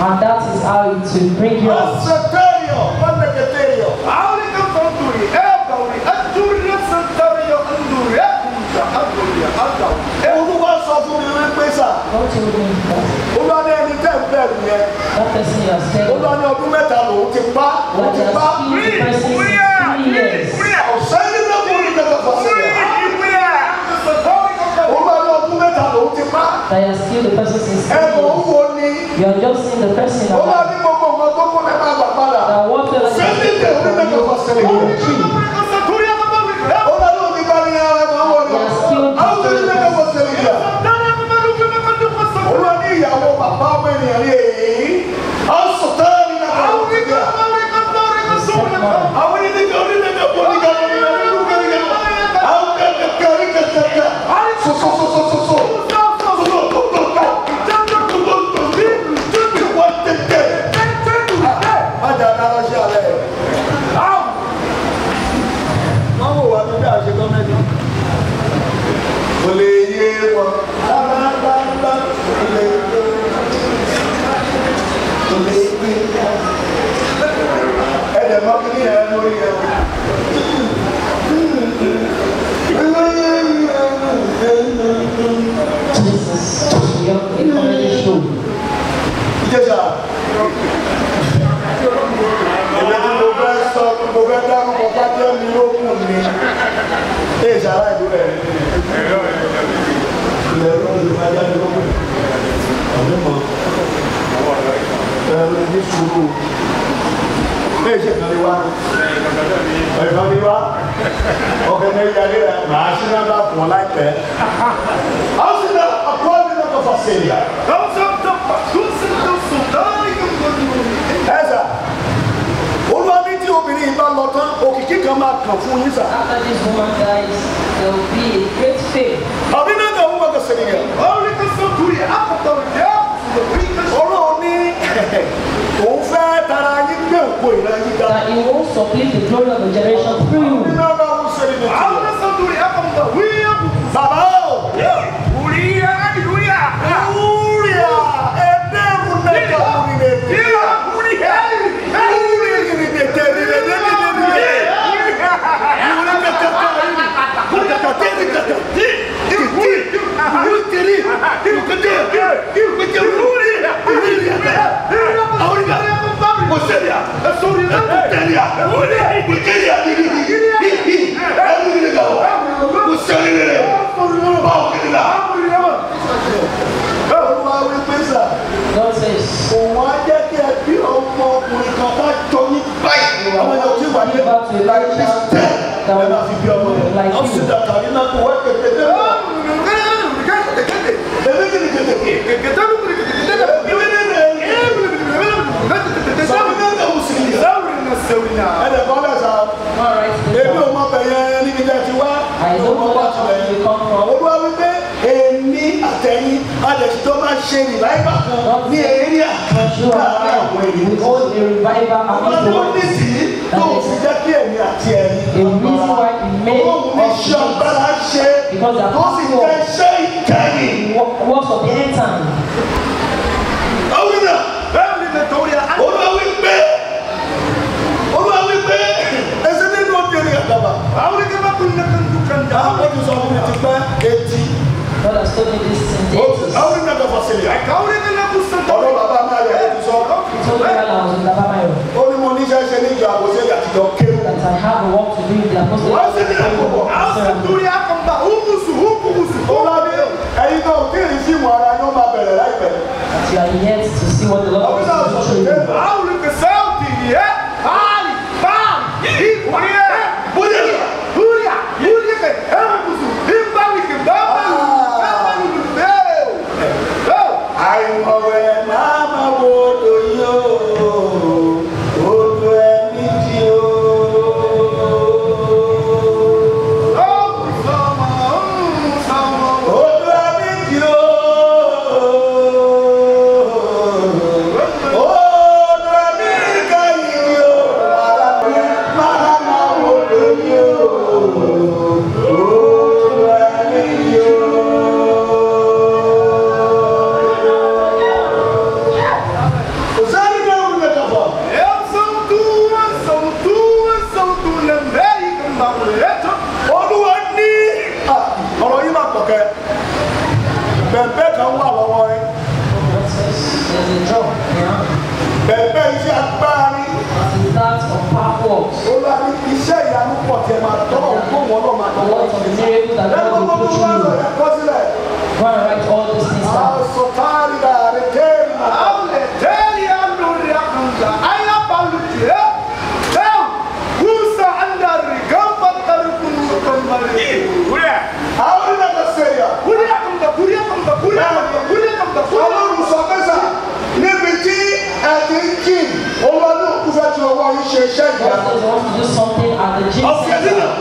Speaker 1: And that is how it will bring you out. ewu tó bá sọ fún mi wípé sà ó lọ ní ẹni tẹ́ ń yẹn ó lọ ní ọdún mẹ́ta lòun ti pa òun ti pa ọ̀sẹ̀ ló kún ní kẹta fọ́sẹ̀ ó lọ ní ọdún mẹ́ta lòun ti pa ẹ̀ mọ̀ ni ó lọ ní gbogbo nǹkan tó kún ẹ̀ máa gbà padà sẹ́yìn tẹ̀ orí mẹ́ta fọ́sẹ̀ ẹ̀dẹ̀ mọ́kìlì ẹ̀ lórí ẹ̀. jẹjà èmi ni mo fẹ́ sọ mo fẹ́ dárúkọ pátẹ́ mi ó kù mí ẹ̀ ṣàrá ìlú rẹ̀ ilẹ̀ ló ń lo ajá ni ó kù ọ̀dún mọ́ ẹ̀rọ ní sùúrù ẹ̀ ṣe kan ní wá ẹ̀kan ní wá ọ̀kẹ́ ní ìyáálé rẹ̀ màá ṣí náà bá fún ọ láìpẹ́. a sì náà àpò ọ̀dún náà tó fà sílẹ̀. ní ibà lọ tán òkìkí kan máa kàn fún yín sà. after this woman dies there will be a great faith. ọ̀bí náà kàn wọ́n kàn sẹ́yìn yẹn. ọ̀rí kan sọ kúrì àpòtọ̀ rẹ̀ ọ̀rọ̀ ní òun fẹ́ tara yín gbé òkú ìran yín ga. that he won't supply the glory of the generation through you. ọ̀bí náà kàn wọ́n sẹ́yìn yẹn. àwọn kan sọ kúrì àpòtọ̀ wíyà. bàbá Nonsense. Òun á jẹ́ kí ẹbí ọmọ ọkùnrin kan bá jọ. ọmọ yẹn ti wà ní láìpẹ́ tẹ́ ẹ máa fi bí ọmọ yẹn ọ sì dàgbà nínú àpò wá kékeré tẹ́ ọ. Ẹnlẹ kọ́ bẹ̀ sá. Ebi o ma bẹ̀ yẹn níbi tẹ̀ ti wá. Ebi o ma bá ti bẹ̀ yẹn. Olúwa wípé èmi àtẹ̀yìn adẹ̀sítọ́ máa ṣe revival kan ní eré àkànṣe láàárín àwọn ènìyàn. Ó ní revival àkànṣe. Ọlọ́run ní sì tó o fi jẹ́ kí èmi àti ẹ̀yin ọlọ́run ní ṣe agbára ṣe tó sì jẹ́ ṣé ìkẹyìn. Àwọn ènìyàn bẹ́ẹ̀ ni nítorí olúwa wí pé olúwa wí pé ẹsẹ̀ nínú òde ni àgbàbà. Àwọn ènìyàn bá kún ọkàn. so well I was in baba mayo. ó ní mo that I have work to do in the apostolic. wọ́n ṣe ní àkókò àṣẹ lórí àkọ́ńbà húmùsù húmùsù. ó lọ ní ẹyin náà ò tíì sí ìmọ̀ ara yóò máa bẹ̀rẹ̀ láìpẹ́. that you are yet to see what the Lord has done to he. ọ̀gbìn náà sọ̀rọ̀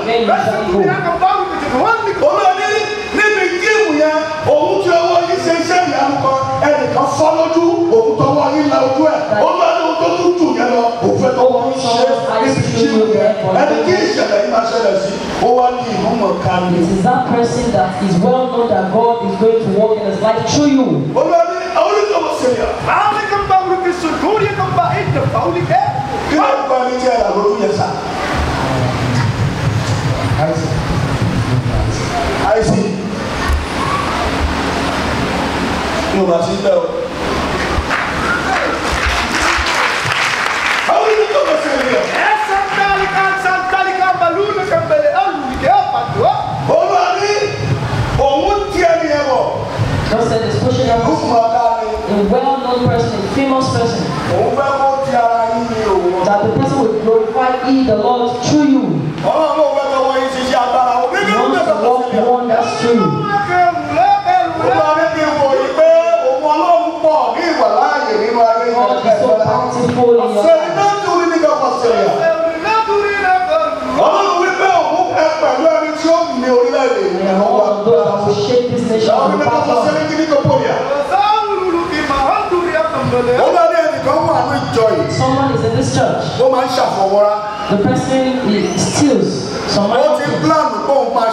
Speaker 1: lẹ́yìn it is that person that is well known that God is going to walk in his life through you. olórí àìsí yóò máa sí bẹ́ẹ̀ o. báwo ni tó bẹ fẹ́ mi o. ẹsẹ̀ ńlẹ́lẹ́ka ṣàǹtálíkà pẹ̀lú nìkẹ́pẹ̀lẹ́ olùdíje pàtó. olúwa ní òun tiẹ̀ ní ẹ̀wọ̀. God said this pushing a well-known person, famous person. That the person will glorify the Lord through you. Ọlọ́run wonderful. Olúwa ní kí n wò yí pé òun ọlọ́run pọ̀ ní ìwà láàyè nínú ayé ìgbà ìgbà ìgbà. Ọ̀sẹ̀ iná torí ní ká pàṣẹ yà. Ọlọ́run wí pé òun ẹ pẹ̀lú ẹni tí ó ní orílẹ̀-èdè yìí. Àwọn ọ̀dọ́ àwọn ṣé bí ṣe ṣe àwọn bàbá. Àwọn ọ̀sẹ̀ ní kí ní kò pọ̀ yà. Ó bá ní ẹnìkan wà ní ìjọ yìí. Someone is in this church. Ó máa ń ṣàfọwọ́ra. The person steals some money. Ó ti plan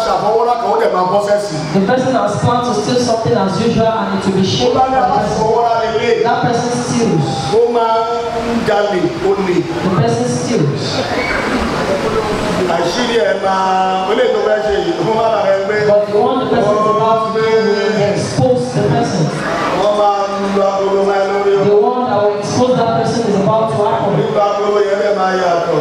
Speaker 1: aṣàfọwọ́rá kan ó dẹ̀ máa bọ́ sẹ́sì. the person has planned to steal something as usual and it will be shared. ó bá ní aṣàfọwọ́rá lélẹ̀. that person steals. ó máa ń jalè olè. the person steals. àṣírí ẹ̀ máa ó lè tó bẹ́ẹ̀ ṣe yìí fún bàbá rẹ pé. but the one the person is about to do will expose the person. wọ́n máa ń lo agolo máa lórí o. the one that will expose that person is about to happen. nígbà agolo yẹn lè máa yàtọ̀.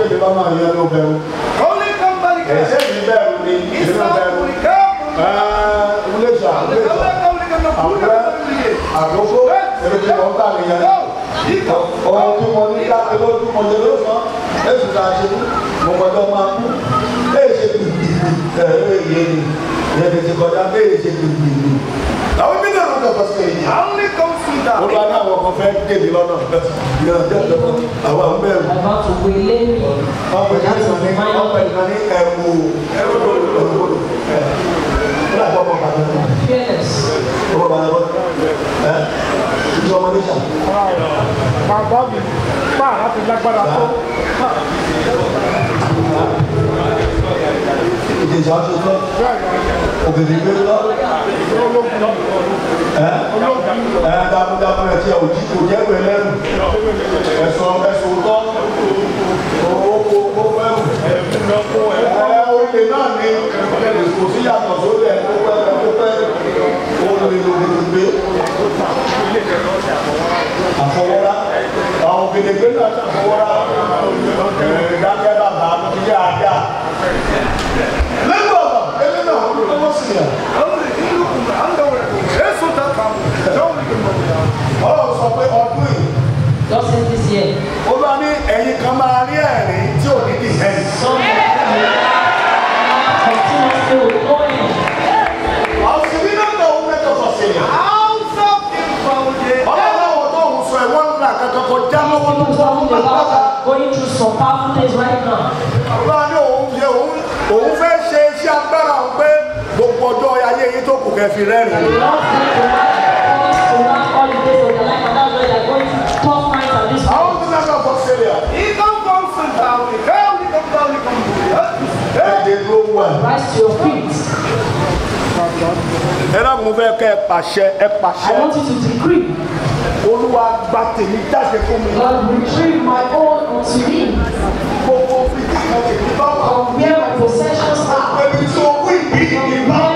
Speaker 1: kéde bá máa yan ló bẹ̀rù. kọ́lé kan bali kan. ẹ̀sẹ̀ mi bẹ̀rù ni èmi náà bẹ̀rù. wúlẹ̀sà wúlẹ̀sà àpẹ àkókò èmi ti wọ́n bá mi yan. ọ̀hún tí mo ní láti lójú mo lè ló sàn èsì tá a ṣe mú mo gbọ́dọ̀ máa kú èsì ẹ̀rọ ìyẹn ni ìyẹn ti kọjá èsì gbìgbìgbì. àwọn mi náà ló dọ̀ fọ́ sẹ́yìn. àwọn mi kọ́ olúwa ní àwọn kan fẹ́ kéde lọ́nà àwọn bẹ̀rù. ọ̀pẹ̀ kan ní ọ̀pẹ̀ kan ní ẹ̀wù ẹ̀wù lòlòlò ẹ̀ ọ̀pẹ̀ kan ní ọ̀pẹ̀ kan ní ẹ̀ ìjọ ọmọ níjà. bàbá mi bá àrà ti lágbára tó. İkinci açıldı. O bebeği veriyorlar. Ẹ Ẹ dábúdábú ẹ ti ẹ òjì kò jẹ́ pé lẹ́nu. Ẹ̀sùn ẹ̀sùn tọ́. Owó kó kó pẹ́rù. Ẹ olè náà ni kò sí yàtọ̀ sórí ẹ̀ kó pẹ́rù kó pẹ́rù. Olè lòdìgbé. Àfọwọ́rá. Àwọn ògèdègbè náà ṣàfọwọ́rá. Ẹ̀ẹ́dákẹ́ bàbá àti ìyá àdá. Ọlọ́run sọ pé ọdún yìí. Lọ́sẹ̀ ti sí ẹ̀. Ó bá ní ẹ̀yin kan máa rí ẹ̀rín tí ò ní dì ẹ̀yìn. Sọ́ọ̀nù ti rí àwọn tí wọ́n ṣe òótọ́ yìí. Ọ̀sìnbí náà lọ wọ́n mẹ́tọ̀ sọ sí yà. Áùsà ti fa oye. Ọlọ́run àwọn tó ń sọ ẹ̀wọ́n ńlá kankan kọjá lọ́wọ́ lọ́wọ́. Oyin tún sọ powerful things right now. Ọlọ́run òun fẹ́ ṣe iṣẹ́ agbára òun pé gbogbo ọjọ́ ayé yín tó kù kẹfì rẹ́rìn. How your feet mo fẹ́ kẹ́ ẹ pàṣẹ ẹ pàṣẹ. I want you to decree. Olúwa gba tèmi jáde fún mi. God retrieve my own unto me. Where my possessions are. Maybe so we be in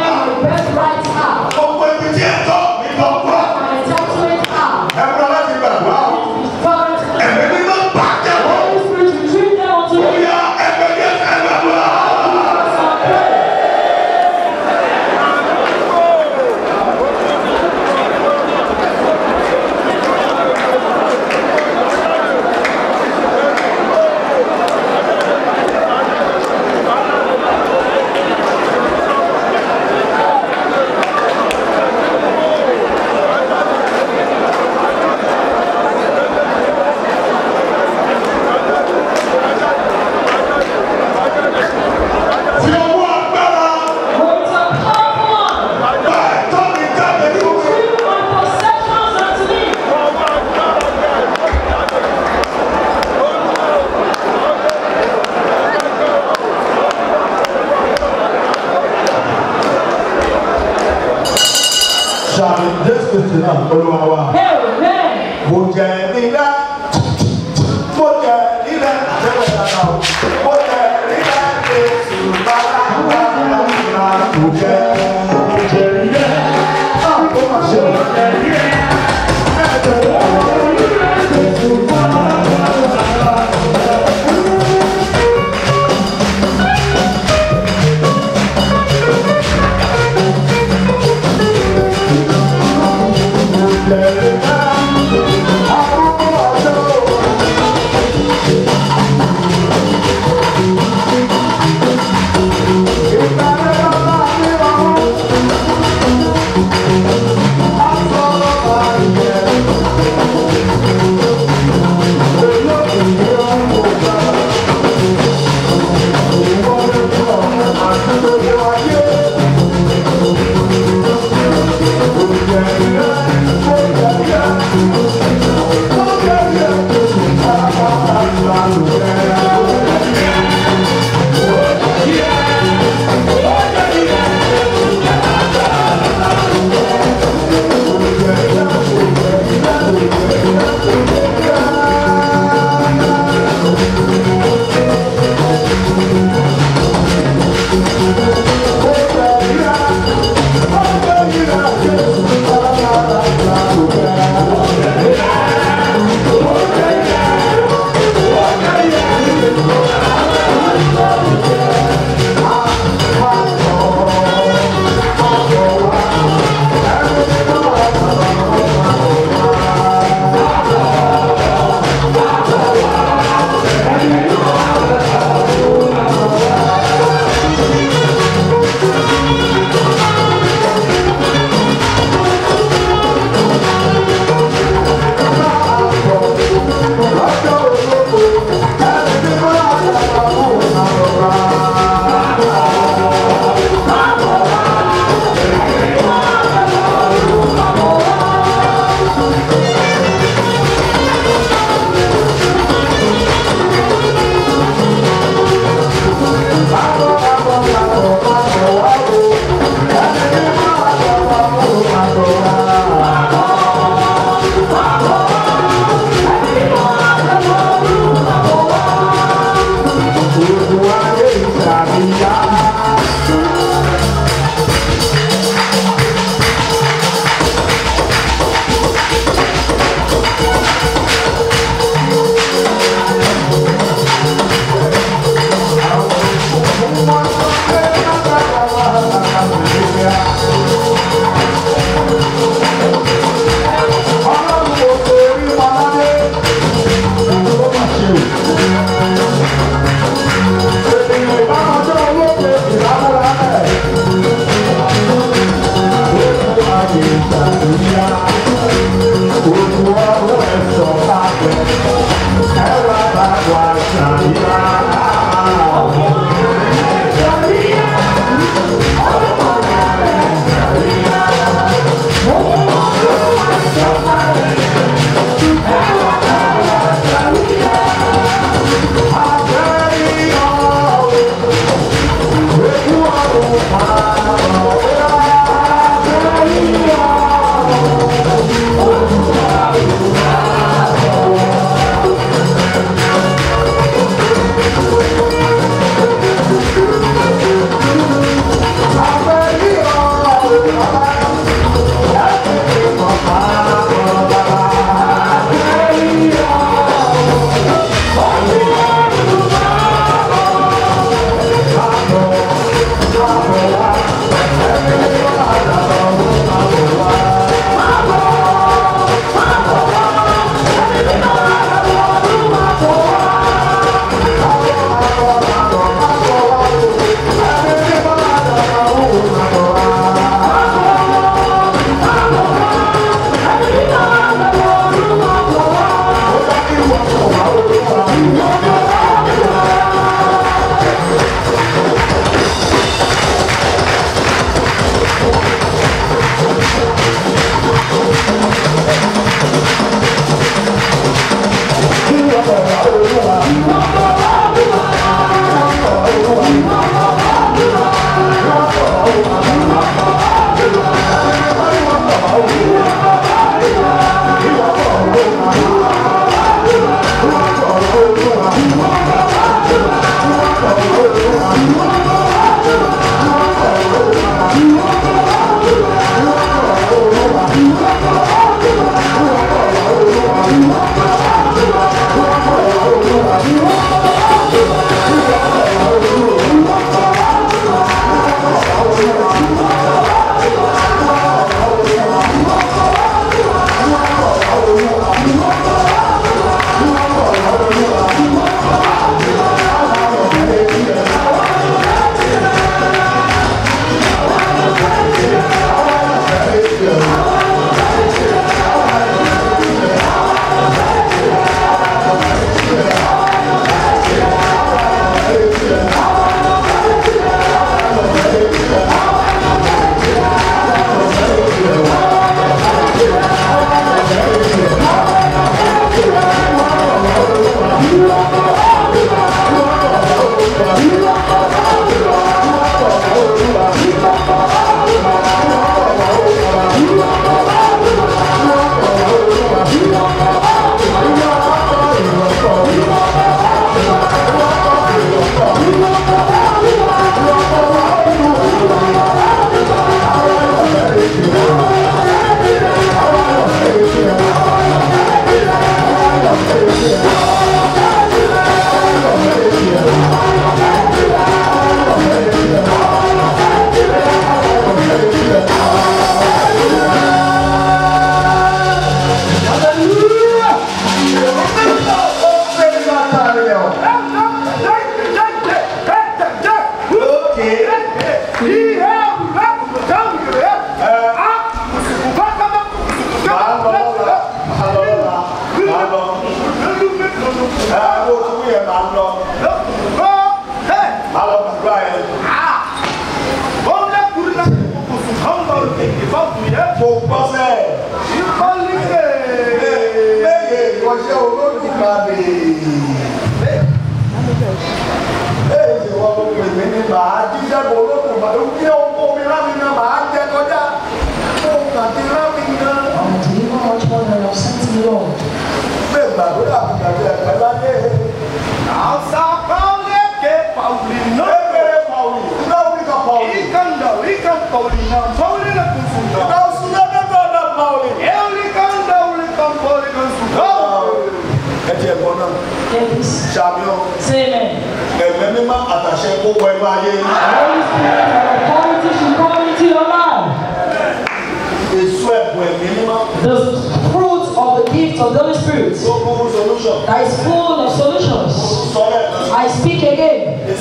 Speaker 1: The fruit of the gift of the Holy Spirit. That is full of solutions. I speak again. The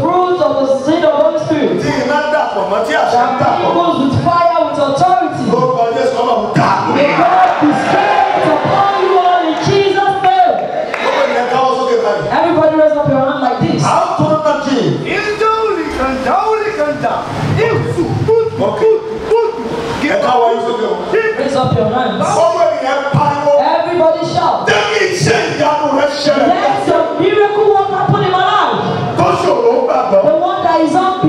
Speaker 1: fruit of the seed of tí iná dàpọ̀ mọ́ tí àṣà ń dàpọ̀. that equals with fire with authority. lórúkọ Jésù ọmọ mi dà. The God be strength upon you all in Jesus name. gbogbo ìyẹn káwọ́ sókè báyìí. everybody raise up your hand like this. how to na ji. ìdóòlì kan dáòlì kan dà. ìfù bùtù bùtù. ẹ káwọ́ yín sókè o. raise up your hand. ọmọ ènìyàn pariwo. everybody shout. dẹ́kì iṣẹ́ ìyanu rẹ̀ ṣẹlẹ̀. let your miracle work happen in my life. tó ṣòro gbàgbọ́. the one that is on.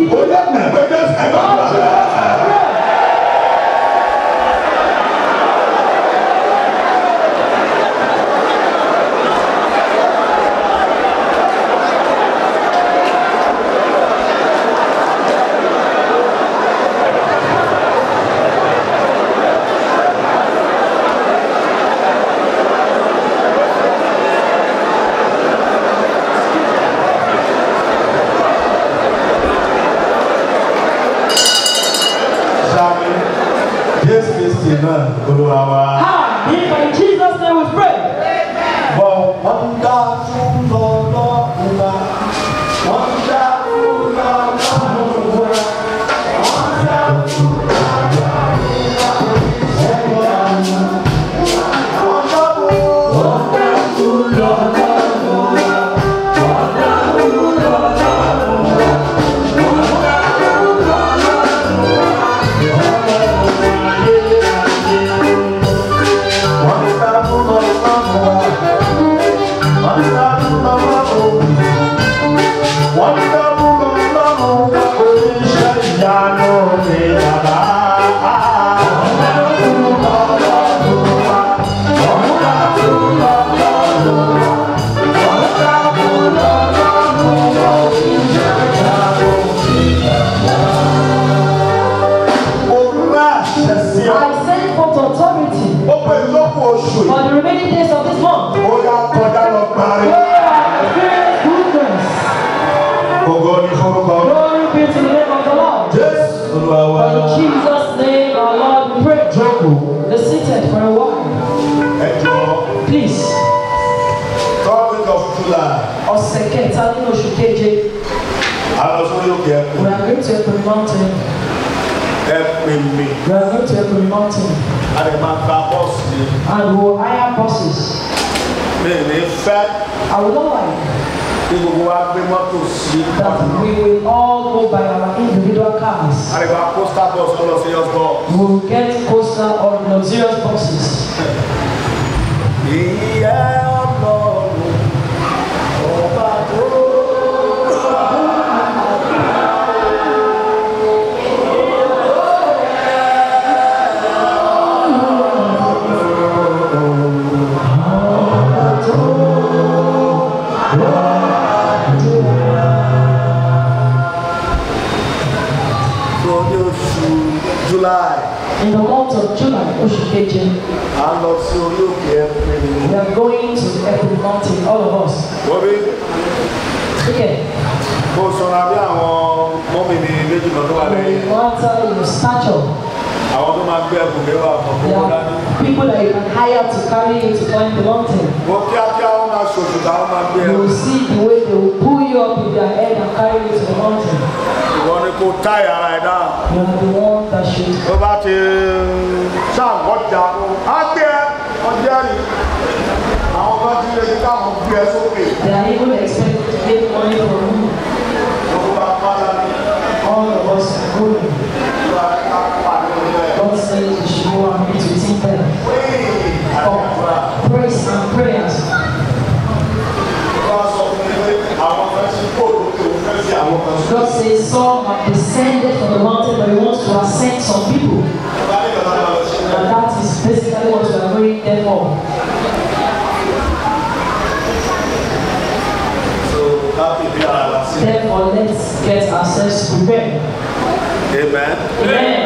Speaker 1: Amen. Amen.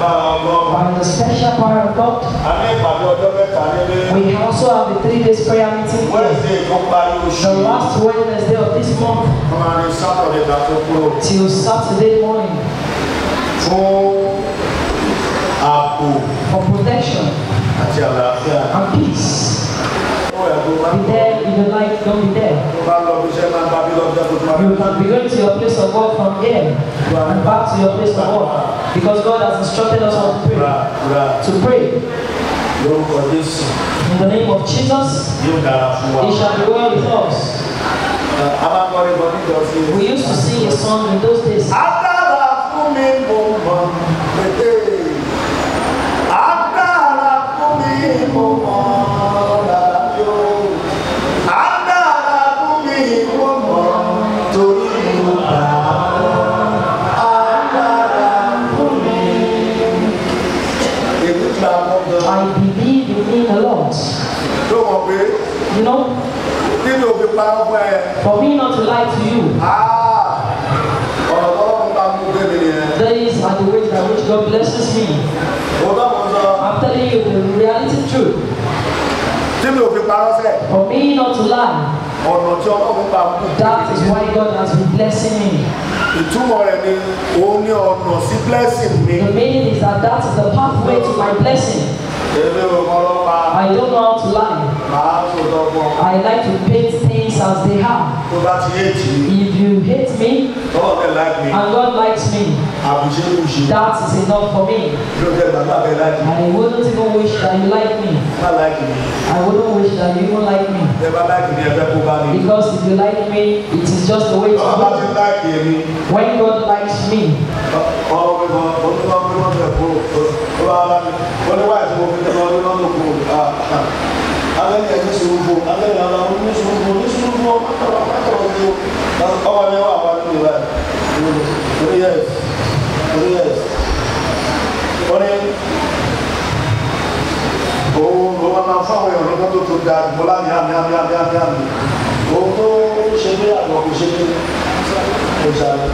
Speaker 1: By the special power of God, we also have the three days prayer meeting. The last Wednesday of this month till Saturday morning. For protection and peace. Be there in the light. don't be there. You can be going to your place of work from here and back to your place of work. Because God has instructed us how to pray. To pray. In the name of Jesus, it shall be well with us. Ah, ah, ah, we used to sing a song in those days. For me not to lie to you. Ah! ọ̀rọ̀ These are the ways by which God blesses me. I'm telling you the reality truth. For me not to lie. That is why God has been blessing me. The meaning is that that is the pathway to my blessing. I don't know how to lie. I like to paint things as they are. if you hate me. like me. and God likes me. that is enough for me. yóò jẹ I wouldn't even wish that you like me. like me. I wouldn't wish that you even like me. because if you like me it is just the way to go. like when God likes me. ọ̀rọ̀ abẹ́rẹ́ ní sùúrù abẹ́rẹ́ ọ̀la ní sùúrù ní sùúrù ọ̀pọ̀lọpọ̀ ọ̀pọ̀lọpọ̀ ọwọ́ mi wà wá lórí wa lórí yẹ lórí yẹ wọ́n ní òun ló máa máa fáwọn èèyàn nígbà tó tó da bọ́lá mi àmì àmì àmì àmì àmì òun tó ṣe bí àgbọ̀ kò ṣe bí kò ṣe bí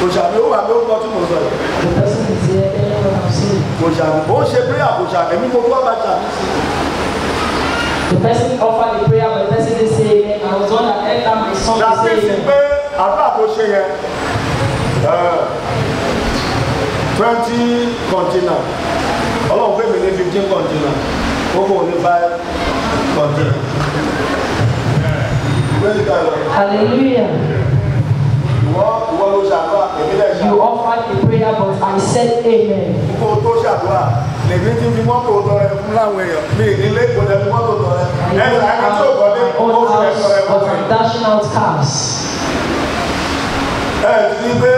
Speaker 1: kò sàmì ó wà mí ó gbọ́ tí mo ó ṣe prayer kò èmi mo gbọ́ bá The person offered the prayer but the person dey say I was on that end time my son dey say. Dàbí sí twenty container ọlọ́run pé mi ní fifteen container ó kò five container. Hallelujah. Wọ́n wọ́n ló ṣàkóso. You offered a prayer, but I said amen. Kó tó ṣàdúrà, lèmi ti fi mọ́tò tọrẹ fún láwọn èèyàn. Mi ìdílé kò lè fi mọ́tò tọrẹ. Ẹ̀sìn àkàtúntò kọ́lé kó fi lè tọrẹ fún mi. Dashing out cars. Ẹ ti gbé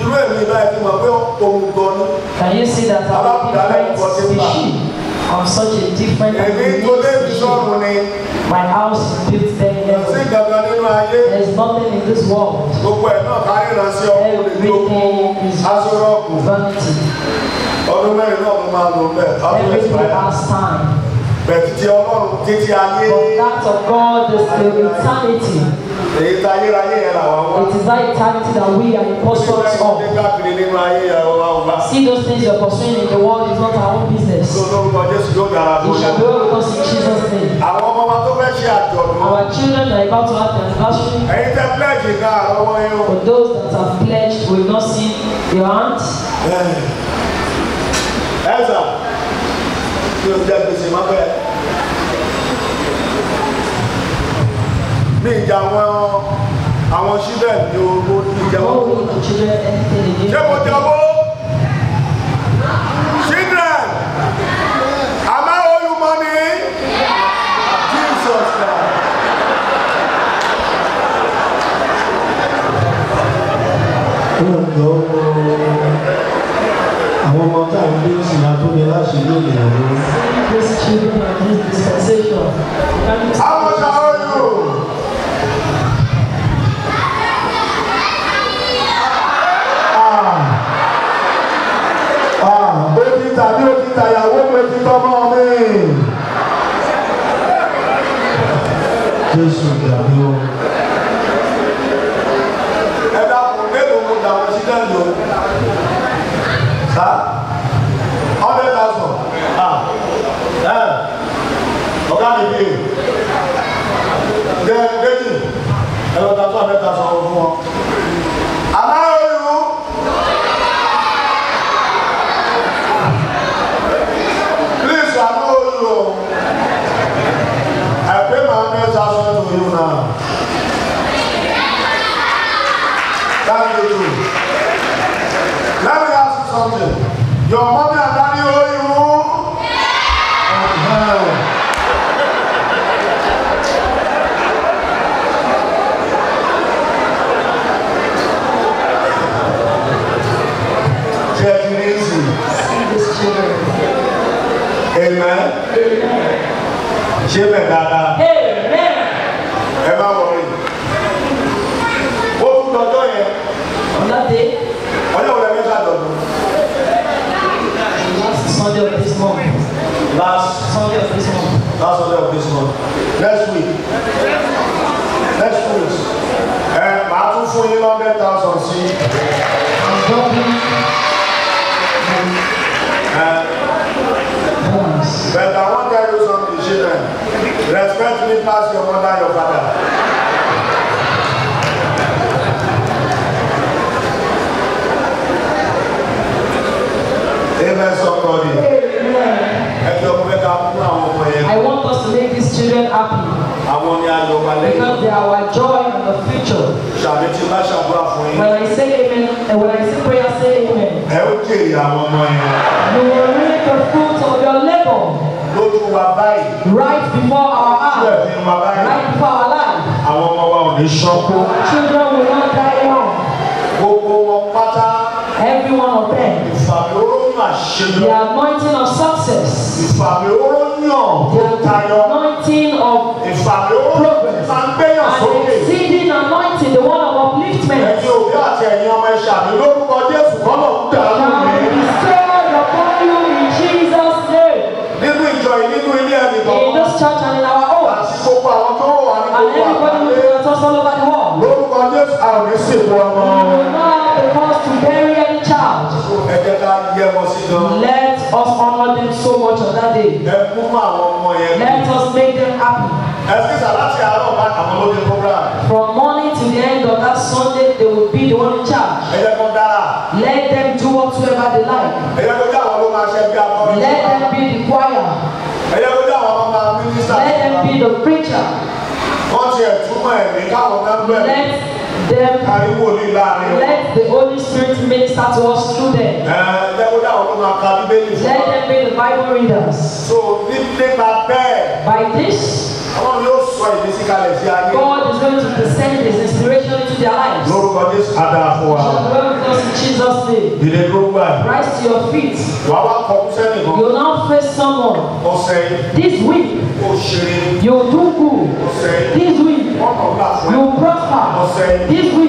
Speaker 1: irú èmi báyìí ti mọ̀ pé òun gan ni. Can you see that our different species of such a different and unique species? My house built there ìgbàgbọ́ nínú ayé. there is nothing in this world. gbogbo ẹ̀ náà kárí ìránṣẹ́ ọkùnrin lè lókun aṣọ́rọ̀ ọkùn. ọdún mẹ́rin náà mo máa lò bẹ́ẹ̀ ọdún mẹ́rin báyà. bẹ̀ẹ̀ títí ọlọ́run títí ayé. but that of God is the eternity. èyí tá ayé yẹn làwọn wá. it is that eternity that we are in pursuit of. see those things you are pursuing in the world is not our own business. lórúkọ Jésù yóò dára fún yàrá. it shall Jesus' name. àwọn ṣe àjọ̀dún. Our children are about to have their anniversary. Ẹ̀yin tẹ́ pledge ìka àrọ́wọ́ yín For those that have pledged will not see your aunt. Ẹ̀sà kí o jẹ gbèsè má bẹ́ẹ̀. Ní ìjà àwọn àwọn children ni o ní ìjà wọn. Ṣé mo jẹ owó? ṣe lónìí. Those children ṣé bẹ́ẹ̀ dáadáa. ẹ má wọrí. ó tún tọjọ́ yẹn. ọ̀nàdé. ọjọ́ wo lẹ mẹ́ta dọ̀dọ̀. last Sunday of this month. last Sunday of this month. last Sunday of this month. next week. next week. ẹ màá tún fún yín lọ́dẹ̀ thousand sí. But I son to children. Respect me pass your mother, your father. Amen, somebody. I want us to make these children happy. Àwọn ni a lọ Because they are our joy in the future. Ṣàbí tí bá ṣàbúrà fún yín. When I say amen, and when I say prayer, say amen. Ẹ ó jèrè You will reap the fruits of your labor lójú wa báyìí. right before our eyes. lójú ẹ̀mí wa báyìí. right before our life. àwọn ọmọ wa ò ní ṣọ́kú. children will not die young. gbogbo wọn pátá. every one of them. ìfàmìóròyìn àṣeyọ. the anointing of success. ìfàmìóròyìn tó tayọ. the anointing of progress. ìfàmìóròyìn sókè. and exceeding anointing the one of upliftment. ẹ̀yin òbí àti ẹ̀yin ọmọ ẹ̀ṣà mi lórúkọ Jésù kọ́lọ̀. nínú ilé ẹni bàbá. in this church and in our own. àti gbogbo àwọn tó wà ní gbogbo àgbáyé. and everybody who is with us all over the world. lórúkọ Jésù àrùn ní sèpò ọmọ. we will not have the cause to bury any child. ẹ jẹ́ ká yẹ wọn sí jọ. let us honour them so much on that day. ẹ kú mọ àwọn ọmọ yẹn. let us make them happy. ẹ sì sàlátì àárọ̀ bá àwọn olóde program. from morning to the end of that Sunday they will be the one in charge. ẹ jẹ́ kó dára. let them do whatsoever they like. ẹ jẹ́ kó dára. Let them be the choir let them be the preacher. let them ariwo ní láàrin. let the holy spirit minister to us through them. let them be the bible readers. so nípa bẹ́ẹ̀. by this. God is going to present his inspiration into their lives. Lórúkọ Jésù Adá fún wa. Jesus name. Rise to your feet. You now face someone. This week. O You do good. This week. Wọ́n You prosper. This week.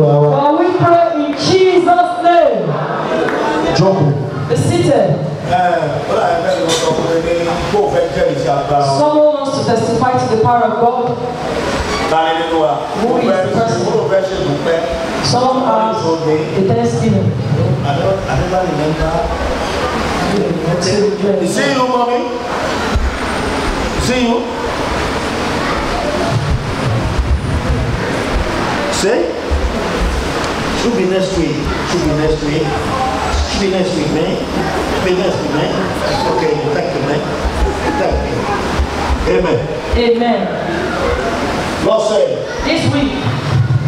Speaker 1: olúwa we pray in Jesus name. jókòó. The seated. Eh, Someone wants to testify to the power of God. Who is the person? Some are the thanksgiving. I don't, I never remember. You see you, mommy? See you? See? should be next week. Should be next week. Should be next week, man. Should be next week, man. Okay, thank you, man. Thank you. Amen. Amen. Lord said. This week.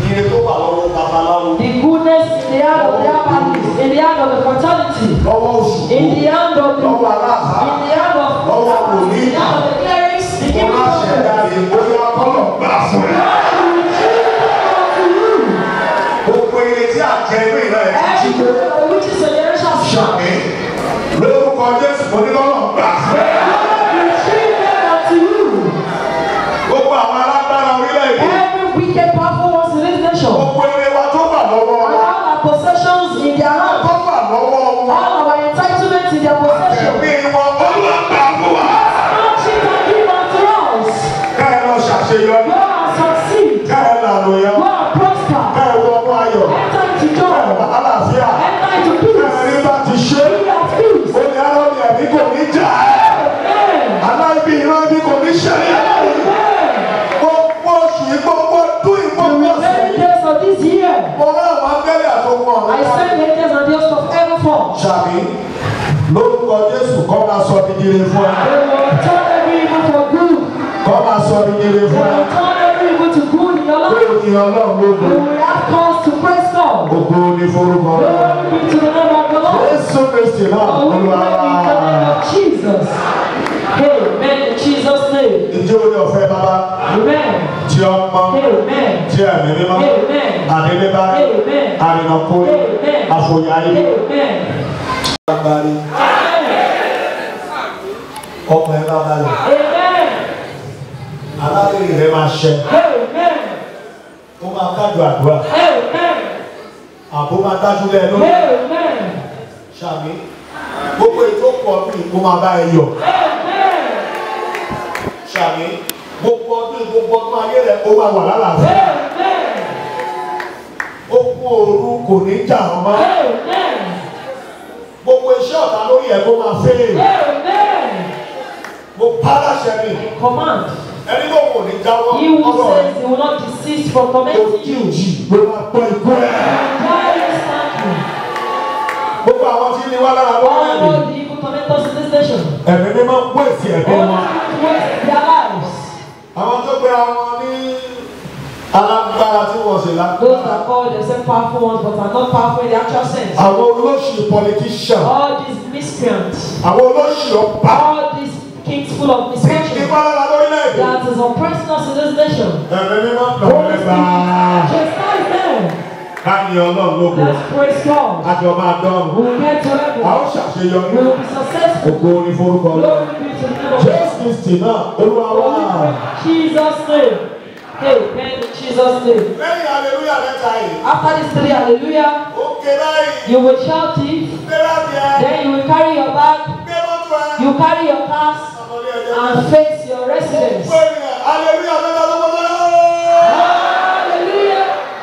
Speaker 1: The goodness in the hand of their families, in the hand of the fraternity, in the hand of the, in the hand of, the. in the hand of the clerics, the of the. people. Come and ìdílé fún ẹ. Turn every evil to good. Kọ́ máa sọ ìdílé fún ẹ. Turn every evil to good in your life. Pé òní ọlọ́run ló dùn. You have cause to praise God. Gbogbo ní forúkọ rẹ̀. Glory be to the name of the Lord. Jésù Kristi náà oh, olúwa. Jesus. Amen in Jesus name. Ǹjẹ́ o ní ọ̀fẹ́ bàbá? Amen. Ti ọmọ. Amen. Ti ẹ̀mí mímọ́. Amen. Àdélébá. Amen. Àrìnàkó. Amen. Àfòyáyé. Amen. ṣẹ. ó máa kájọ àdúrà. àbó máa dájú lẹ́nu. ṣàmì gbogbo ètò pọ̀ mí ó máa bá ẹ yọ. ṣàmì gbogbo ọdún gbogbo ọdún ayé rẹ ó máa wà lálàáfíà. okun òru kò ní jà ọ́ mọ́. gbogbo iṣẹ́ ọ̀tá lórí ẹ̀ kó máa fẹ́ẹ̀rẹ̀. mo pa láṣẹ mi. command he who says he will not desist from tormenting you. òjijì ló máa pẹ́ ikú you stand there. àwọn tí ń wá lára ló ní. all the evil tormentors in this nation. ẹ̀mí their lives. àwọn tó gbé àwọn ní alágbára tí wọ́n sì lágbára. those that call themselves powerful but are not powerful in the actual sense. àwọn olóṣèlú politician. all these miscreants. àwọn olóṣèlú ọba. all these kings full of misfortune. ìpalára that is oppressing us in this nation. just stand there. ká ní ọlọ́run lóko. let's praise God. àjọ máa we will get to heaven. we will be successful. ògo ni forúkọ lọ. glory be to the Jesus name. Hey, in Jesus name. lẹ́yìn hallelujah after this three hallelujah. you will shout it. then you will carry your bag. You carry your past and face your residence. Hallelujah.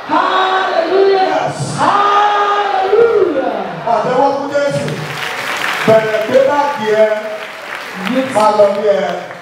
Speaker 1: Hallelujah. Hallelujah. Àtẹ̀wọ́